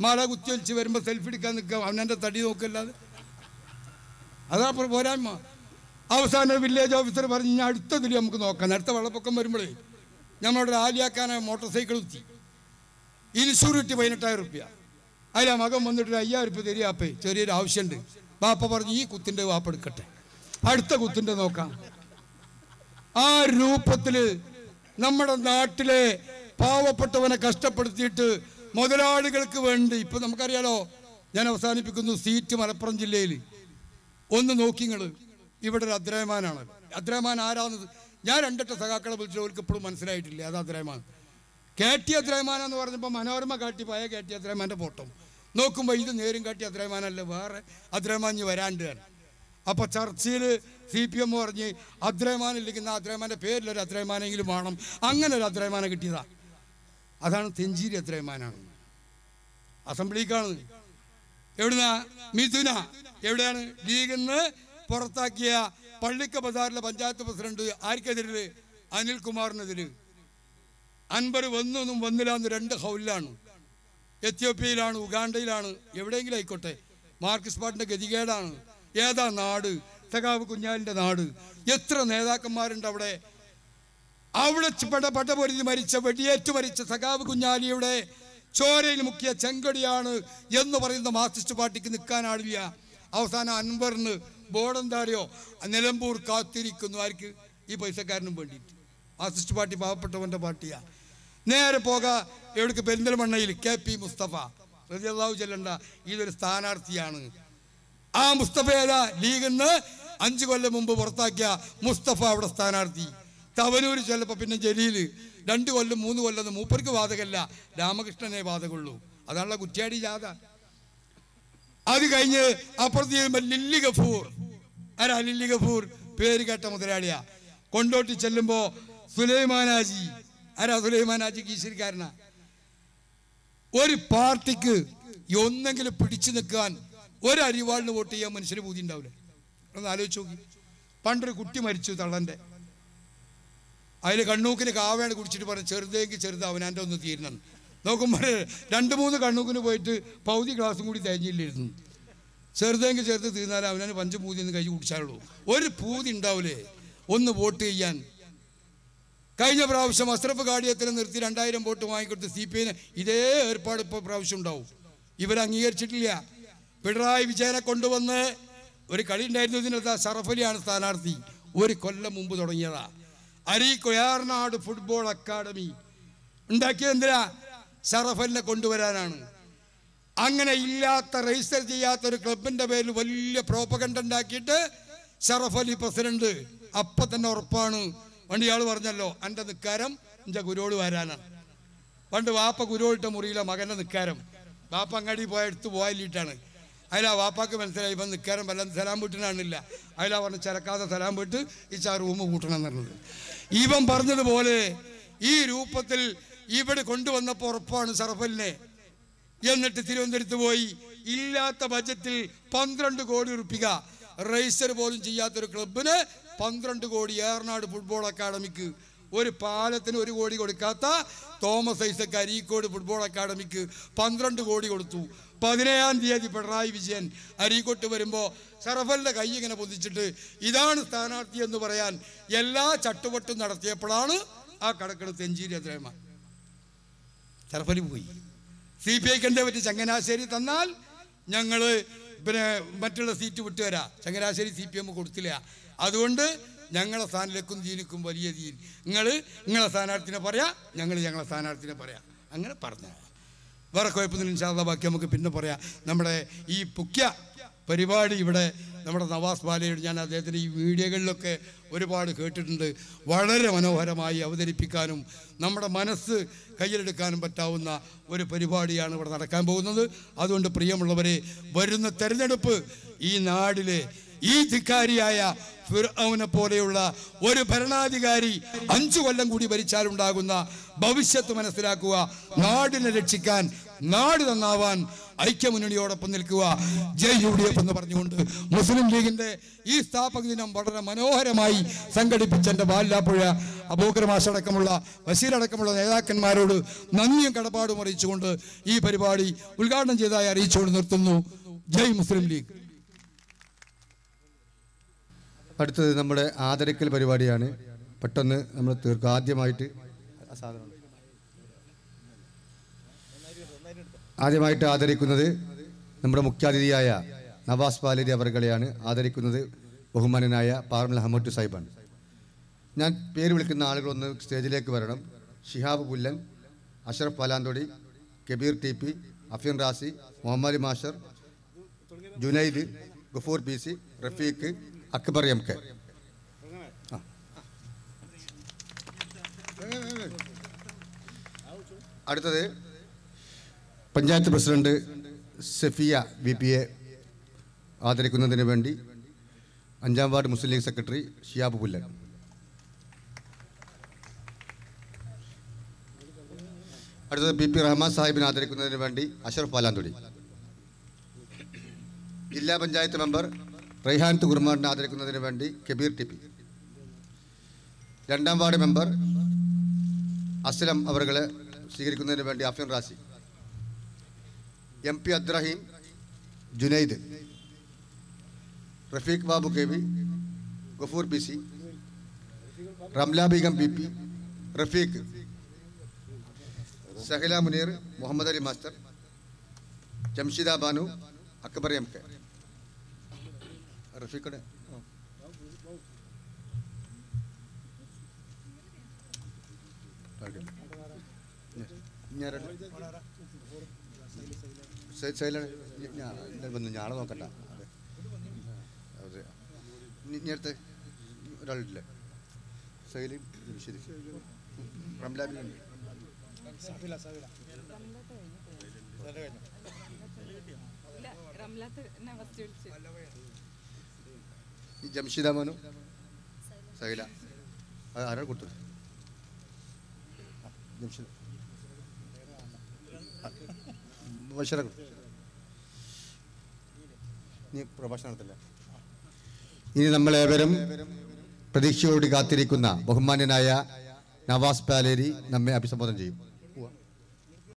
മാല കുത്തി വലിച്ച് വരുമ്പോൾ സെൽഫി എടുക്കാൻ നിൽക്കുക. അവനെ തടി നോക്കല്ലാതെ അതാ പോരായ്മ. അവസാനം വില്ലേജ് ഓഫീസർ പറഞ്ഞു ഞാൻ അടുത്തതിൽ നമുക്ക് നോക്കാം. അടുത്ത വെള്ളപ്പൊക്കം വരുമ്പോഴേ ഞമ്മളുടെ റാലിയാക്കാനായ മോട്ടോർ സൈക്കിൾ എത്തി ഇൻഷൂറിറ്റി പതിനെട്ടായിരം റുപ്യ. അതിൽ ആ മകൻ വന്നിട്ട് അയ്യായിരം റുപ്യ തരിക അപ്പേ ചെറിയൊരു ആവശ്യമുണ്ട് വാപ്പ പറഞ്ഞു ഈ കുത്തിന്റെ വാപ്പ എടുക്കട്ടെ. അടുത്ത കുത്തിന്റെ നോക്കാം. ആ രൂപത്തിൽ നമ്മുടെ നാട്ടിലെ പാവപ്പെട്ടവനെ കഷ്ടപ്പെടുത്തിയിട്ട് മുതലാളികൾക്ക് വേണ്ടി ഇപ്പൊ നമുക്കറിയാലോ ഞാൻ അവസാനിപ്പിക്കുന്നു സീറ്റ് മലപ്പുറം ജില്ലയിൽ ഒന്ന് നോക്കി നോക്കിങ്ങൾ ഇവിടെ ഒരു അദ്രഹമാനാണ്. അദ്രഹമാൻ ആരാന്ന് ഞാൻ രണ്ടിട്ട സഖാക്കളെ വിളിച്ചു അവർക്ക് ഇപ്പോഴും മനസ്സിലായിട്ടില്ല. അത് അദ്രഹമാൻ? കെ ടി എന്ന് പറഞ്ഞപ്പോൾ മനോരമ കാട്ടി പോയ കെ ടി ഫോട്ടോ. നോക്കുമ്പോൾ ഇത് നേരും കാട്ടി അദ്രഹമാനല്ല വേറെ അദ്രഹമാൻ ഇനി വരാണ്ടാണ് അപ്പോൾ ചർച്ചയിൽ സി പി എം പറഞ്ഞ് അദ്രഹമാൻ ഇരിക്കുന്ന അദ്രഹമാന്റെ പേരിലൊരു അദ്രഹമാനെങ്കിലും വേണം. അങ്ങനെ ഒരു അദ്രഹമാനെ കിട്ടിയതാ. അതാണ് തെഞ്ചീരി അദ്രഹമാനാണ്. അസംബ്ലിക്കാണ്. എവിടുന്ന? മിഥുന. എവിടെയാണ്? ലീഗിൽ നിന്ന് പുറത്താക്കിയ പള്ളിക്ക ബസാറിലെ പഞ്ചായത്ത് പ്രസിഡന്റ് ആർക്കെതിരെ അനിൽകുമാറിനെതിരെ. അൻപർ വന്നൊന്നും വന്നില്ല എന്ന് രണ്ട് ഹൗലിലാണ്. എത്യോപ്യയിലാണ് ഉഗാണ്ടയിലാണ് എവിടെയെങ്കിലും ആയിക്കോട്ടെ. മാർക്സിസ്റ്റ് പാർട്ടിന്റെ ഗതികേടാണ്. ഏതാ നാട്? സഖാവ് കുഞ്ഞാലിന്റെ നാട്. എത്ര നേതാക്കന്മാരുണ്ട് അവിടെ? അവിടെ പട പടപൊരുതി മരിച്ച വെടിയേറ്റ് മരിച്ച സഖാവ് കുഞ്ഞാലിയുടെ ചോരയിൽ മുക്കിയ ചെങ്കടിയാണ് എന്ന് പറയുന്ന മാർക്സിസ്റ്റ് പാർട്ടിക്ക് നിൽക്കാനാടില്ല അവസാനം അൻവറിന് ബോർഡെന്താറിയോ? നിലമ്പൂർ കാത്തിരിക്കുന്നു. ആർക്ക്? ഈ പൈസക്കാരനും വേണ്ടിയിട്ട്. മാർക്സിസ്റ്റ് പാർട്ടി പാവപ്പെട്ടവന്റെ പാർട്ടിയാ. നേരെ പോക എവിടേക്ക് പെരിന്തൽമണ്ണയിൽ കെ പി മുസ്തഫ. റജിയാവു ചെല്ലണ്ട ഇതൊരു സ്ഥാനാർത്ഥിയാണ്. ആ മുസ്തഫ ഏതാ? ലീഗിൽ നിന്ന് അഞ്ചു കൊല്ലം മുമ്പ് പുറത്താക്കിയ മുസ്തഫ അവിടെ സ്ഥാനാർത്ഥി. തവനൂർ ചെല്ലപ്പോ പിന്നെ ജലീൽ രണ്ട് കൊല്ലം മൂന്ന് കൊല്ലം മൂപ്പർക്ക് വാതകല്ല. രാമകൃഷ്ണനെ വാതകുള്ളൂ. അതാണല്ലോ കുറ്റ്യാടി ജാഥ. അത് കഴിഞ്ഞ് അപ്പുറത്ത് ലില്ലി ഗഫൂർ. ആരാ ലില്ലി ഗഫൂർ? പേര് കേട്ട മുതലാളിയാ. കൊണ്ടോട്ടി ചെല്ലുമ്പോ സുലൈമാനാജി. ആരാ സുലൈമാനാജി കീശരിക്കാരനാ? ഒരു പാർട്ടിക്ക് ഒന്നെങ്കിലും പിടിച്ചു നിൽക്കാൻ ഒരു അരിവാളിന് വോട്ട് ചെയ്യാൻ മനുഷ്യന് ബുദ്ധി ഉണ്ടാവില്ല. ഒന്ന് ആലോചിച്ച് നോക്കി. പണ്ടൊരു കുട്ടി മരിച്ചു തള്ളന്റെ. അതിൽ കണ്ണൂക്കിന് കാവേണ കുടിച്ചിട്ട് പറഞ്ഞു ചെറുതെങ്കിൽ ചെറുത് അവനാന്റെ ഒന്ന് തീരണം. നോക്കുമ്പോൾ രണ്ട് മൂന്ന് കണ്ണൂക്കിന് പോയിട്ട് പൗതി ഗ്ലാസും കൂടി തേഞ്ഞില്ലായിരുന്നു ചെറുതെങ്കിൽ ചേർത്ത് തീർന്നാൽ അവനാണ് പഞ്ച് പൂതി ഒന്ന് കഴിച്ച് കുടിച്ചാലുള്ളൂ. ഒരു പൂതി ഉണ്ടാവില്ലേ ഒന്ന് വോട്ട് ചെയ്യാൻ. കഴിഞ്ഞ പ്രാവശ്യം അസ്രഫ് ഗാഡിയത്തിനെ നിർത്തി രണ്ടായിരം വോട്ട് വാങ്ങിക്കൊടുത്ത് സി പി ഐന് ഇതേ ഏർപ്പാട് ഇപ്പോൾ പ്രാവശ്യം ഉണ്ടാവും. ഇവർ അംഗീകരിച്ചിട്ടില്ല. പിണറായി വിജയനെ കൊണ്ടുവന്ന് ഒരു കളി ഉണ്ടായിരുന്നു ഇതിനകത്ത് സറഫലിയാണ് സ്ഥാനാർത്ഥി. ഒരു കൊല്ലം മുമ്പ് തുടങ്ങിയതാ. അരി കൊയാർനാട് ഫുട്ബോൾ അക്കാഡമി ഉണ്ടാക്കിയത് എന്തിനാ? ഷറഫലിനെ കൊണ്ടുവരാനാണ്. അങ്ങനെ ഇല്ലാത്ത രജിസ്റ്റർ ചെയ്യാത്ത ഒരു ക്ലബിന്റെ പേരിൽ വലിയ പ്രോപ്പകണ്ട ഉണ്ടാക്കിയിട്ട് ഷറഫ് അലി പ്രസിഡന്റ് അപ്പൊ തന്നെ ഉറപ്പാണ്. പണ്ട് ഇയാൾ പറഞ്ഞല്ലോ എന്റെ നിക്കാരം എന്റെ ഗുരുവോട് വരാനാണ് പണ്ട് വാപ്പ ഗുരുവോട്ട മുറിയിലെ മകന്റെ നിക്കാരം. വാപ്പ അങ്ങാടി പോയ എടുത്ത് പോയാലിട്ടാണ് അതിലാ വാപ്പാക്ക് മനസ്സിലായി ഇപ്പം നിക്കാരം വല്ല സലാം വീട്ടിനാണില്ല. അതിലാ പറഞ്ഞ് ചിലക്കാതെ സലാം വീട്ട് ഈ ചാ റൂം കൂട്ടണം എന്നുള്ളത് ഇവൻ പറഞ്ഞതുപോലെ ഈ രൂപത്തിൽ ഇവിടെ കൊണ്ടുവന്നപ്പോൾ ഉറപ്പാണ് സർഫലിനെ എന്നിട്ട് തിരുവനന്തപുരത്ത് പോയി. ഇല്ലാത്ത ബജറ്റിൽ പന്ത്രണ്ട് കോടി ഉറപ്പിക്ക രജിസ്റ്റർ പോലും ചെയ്യാത്തൊരു ക്ലബിന് പന്ത്രണ്ട് കോടി ഏറനാട് ഫുട്ബോൾ അക്കാദമിക്ക് ഒരു പാലത്തിന് ഒരു കോടി കൊടുക്കാത്ത തോമസ് ഐസക് അരീക്കോട് ഫുട്ബോൾ അക്കാദമിക്ക് പന്ത്രണ്ട് കോടി കൊടുത്തു. പതിനേഴാം തീയതി പിണറായി വിജയൻ അരീക്കോട്ട് വരുമ്പോൾ സറഫലിന്റെ കൈ ഇങ്ങനെ പൊതിച്ചിട്ട് ഇതാണ് സ്ഥാനാർത്ഥി എന്ന് പറയാൻ എല്ലാ ചട്ടുപട്ടും നടത്തിയപ്പോഴാണ് ആ കടക്കെടുത്ത് എഞ്ചിനീയർ അദ്രഹമാൻ ഷറഫലി പോയി സി പി ഐക്ക് എന്തേ പറ്റി? ചങ്ങനാശ്ശേരി തന്നാൽ ഞങ്ങൾ പിന്നെ മറ്റുള്ള സീറ്റ് വിട്ടുവരാം ചങ്ങനാശ്ശേരി സി പി എം കൊടുത്തില്ല. അതുകൊണ്ട് ഞങ്ങളെ സ്ഥാനിലേക്കും ദീനിക്കും വലിയ ദീൻ. നിങ്ങൾ നിങ്ങളെ സ്ഥാനാർത്ഥിനെ പറയാം ഞങ്ങൾ ഞങ്ങളെ സ്ഥാനാർത്ഥിനെ പറയാം. അങ്ങനെ പറഞ്ഞു വേറെ കുഴപ്പമൊന്നും ഇൻഷാല്ല ബാക്കി നമുക്ക് പിന്നെ പറയാം. നമ്മുടെ ഈ പുക്യ പരിപാടി ഇവിടെ നമ്മുടെ നവാസ് ബാലയുടെ ഞാൻ അദ്ദേഹത്തിന്റെ ഈ വീഡിയോകളിലൊക്കെ ഒരുപാട് കേട്ടിട്ടുണ്ട്. വളരെ മനോഹരമായി അവതരിപ്പിക്കാനും നമ്മുടെ മനസ്സ് കയ്യിലെടുക്കാനും പറ്റാവുന്ന ഒരു പരിപാടിയാണ് ഇവിടെ നടക്കാൻ പോകുന്നത്. അതുകൊണ്ട് പ്രിയമുള്ളവരെ വരുന്ന തെരഞ്ഞെടുപ്പ് ഈ നാടിലെ ഈ ധിക്കാരിയായ ഫിർഔനെ പോലെയുള്ള ഒരു ഭരണാധികാരി അഞ്ചു കൊല്ലം കൂടി ഭരിച്ചാലുണ്ടാകുന്ന ഭവിഷ്യത്ത് മനസ്സിലാക്കുക നാടിനെ രക്ഷിക്കാൻ നാട് നന്നാവാൻ ഐക്യമുന്നണിയോടൊപ്പം നിൽക്കുക. ജയ് യു ഡി എഫ് എന്ന് പറഞ്ഞുകൊണ്ട് മുസ്ലിം ലീഗിന്റെ ഈ സ്ഥാപക ദിനം വളരെ മനോഹരമായി സംഘടിപ്പിച്ച എന്റെ ബാലാപ്പുഴ അബൂക്രമാശടക്കമുള്ള മാഷടക്കമുള്ള നേതാക്കന്മാരോട് നന്ദിയും കടപ്പാടും അറിയിച്ചുകൊണ്ട് ഈ പരിപാടി ഉദ്ഘാടനം ചെയ്തതായി അറിയിച്ചുകൊണ്ട് നിർത്തുന്നു. ജയ് മുസ്ലിം ലീഗ്. അടുത്തത് നമ്മുടെ ആദരക്കൽ പരിപാടിയാണ്. പെട്ടെന്ന് നമ്മൾ തീർക്കും. ആദ്യമായിട്ട് സാധനം ഉണ്ട്. ആദ്യമായിട്ട് ആദരിക്കുന്നത് നമ്മുടെ മുഖ്യാതിഥിയായ നവാസ് പാലരി അവർകളെയാണ് ആദരിക്കുന്നത് ബഹുമാനനായ പാർമൽ അഹമ്മദ് സാഹിബാണ്. ഞാൻ പേര് വിളിക്കുന്ന ആളുകളൊന്ന് സ്റ്റേജിലേക്ക് വരണം. Shihab Pullan Ashraf Palanthodi Kabeer T P Afeen Razi Muhammad Mashar Junaid Gafoor P C Rafeeq Akbar M K. അടുത്തത് panchayat president Safiya V P A ആദരിക്കുന്നതിന് വേണ്ടി അഞ്ചാം വാർഡ് മുസ്ലിം ലീഗ് സെക്രട്ടറി ഷിയാബ് പുല്ലൻ. അടുത്തത് പി പി റഹ്മാൻ സാഹിബിനെ ആദരിക്കുന്നതിന് വേണ്ടി അഷറഫ് പാലാന്തുടി. ജില്ലാ പഞ്ചായത്ത് മെമ്പർ റൈഹാൻ തുകുർമാറിനെ ആദരിക്കുന്നതിന് വേണ്ടി കബീർ ടി പി. രണ്ടാം വാർഡ് മെമ്പർ അസ്ലം അവരെ സ്വീകരിക്കുന്നതിന് വേണ്ടി Afin Razi. M P Abdurahim Junaid Rafeeq Babu K V Gafoor P C Ramla Beegum P P Rafeeq Sahila Muneer Muhammad Ali master Jamshida Banu Akbar M K റഫീഖുടെ ആ. Okay. ഞാൻ രണ്ട്- സൈ- സൈലാണ്. ഞ- ഞാ- ഞാൻ വന്നു ഞാളെ നോക്കണ്ട അതെ. അതെ. ഇനി- ഇനി അടുത്ത് ഒരാളില്ലേ? സൈലി ശരി. ജംഷിദ മനു സൈല. അത് കൊടുത്തു കൊടുത്തത്? ജംഷിദ. ബഷീറ കൊടുത്തു. പ്രഭാഷണം ഇനി നമ്മളേവരും പ്രതീക്ഷയോട് കാത്തിരിക്കുന്ന ബഹുമാന്യനായ നവാസ് പാലേരി നമ്മെ അഭിസംബോധന ചെയ്യും.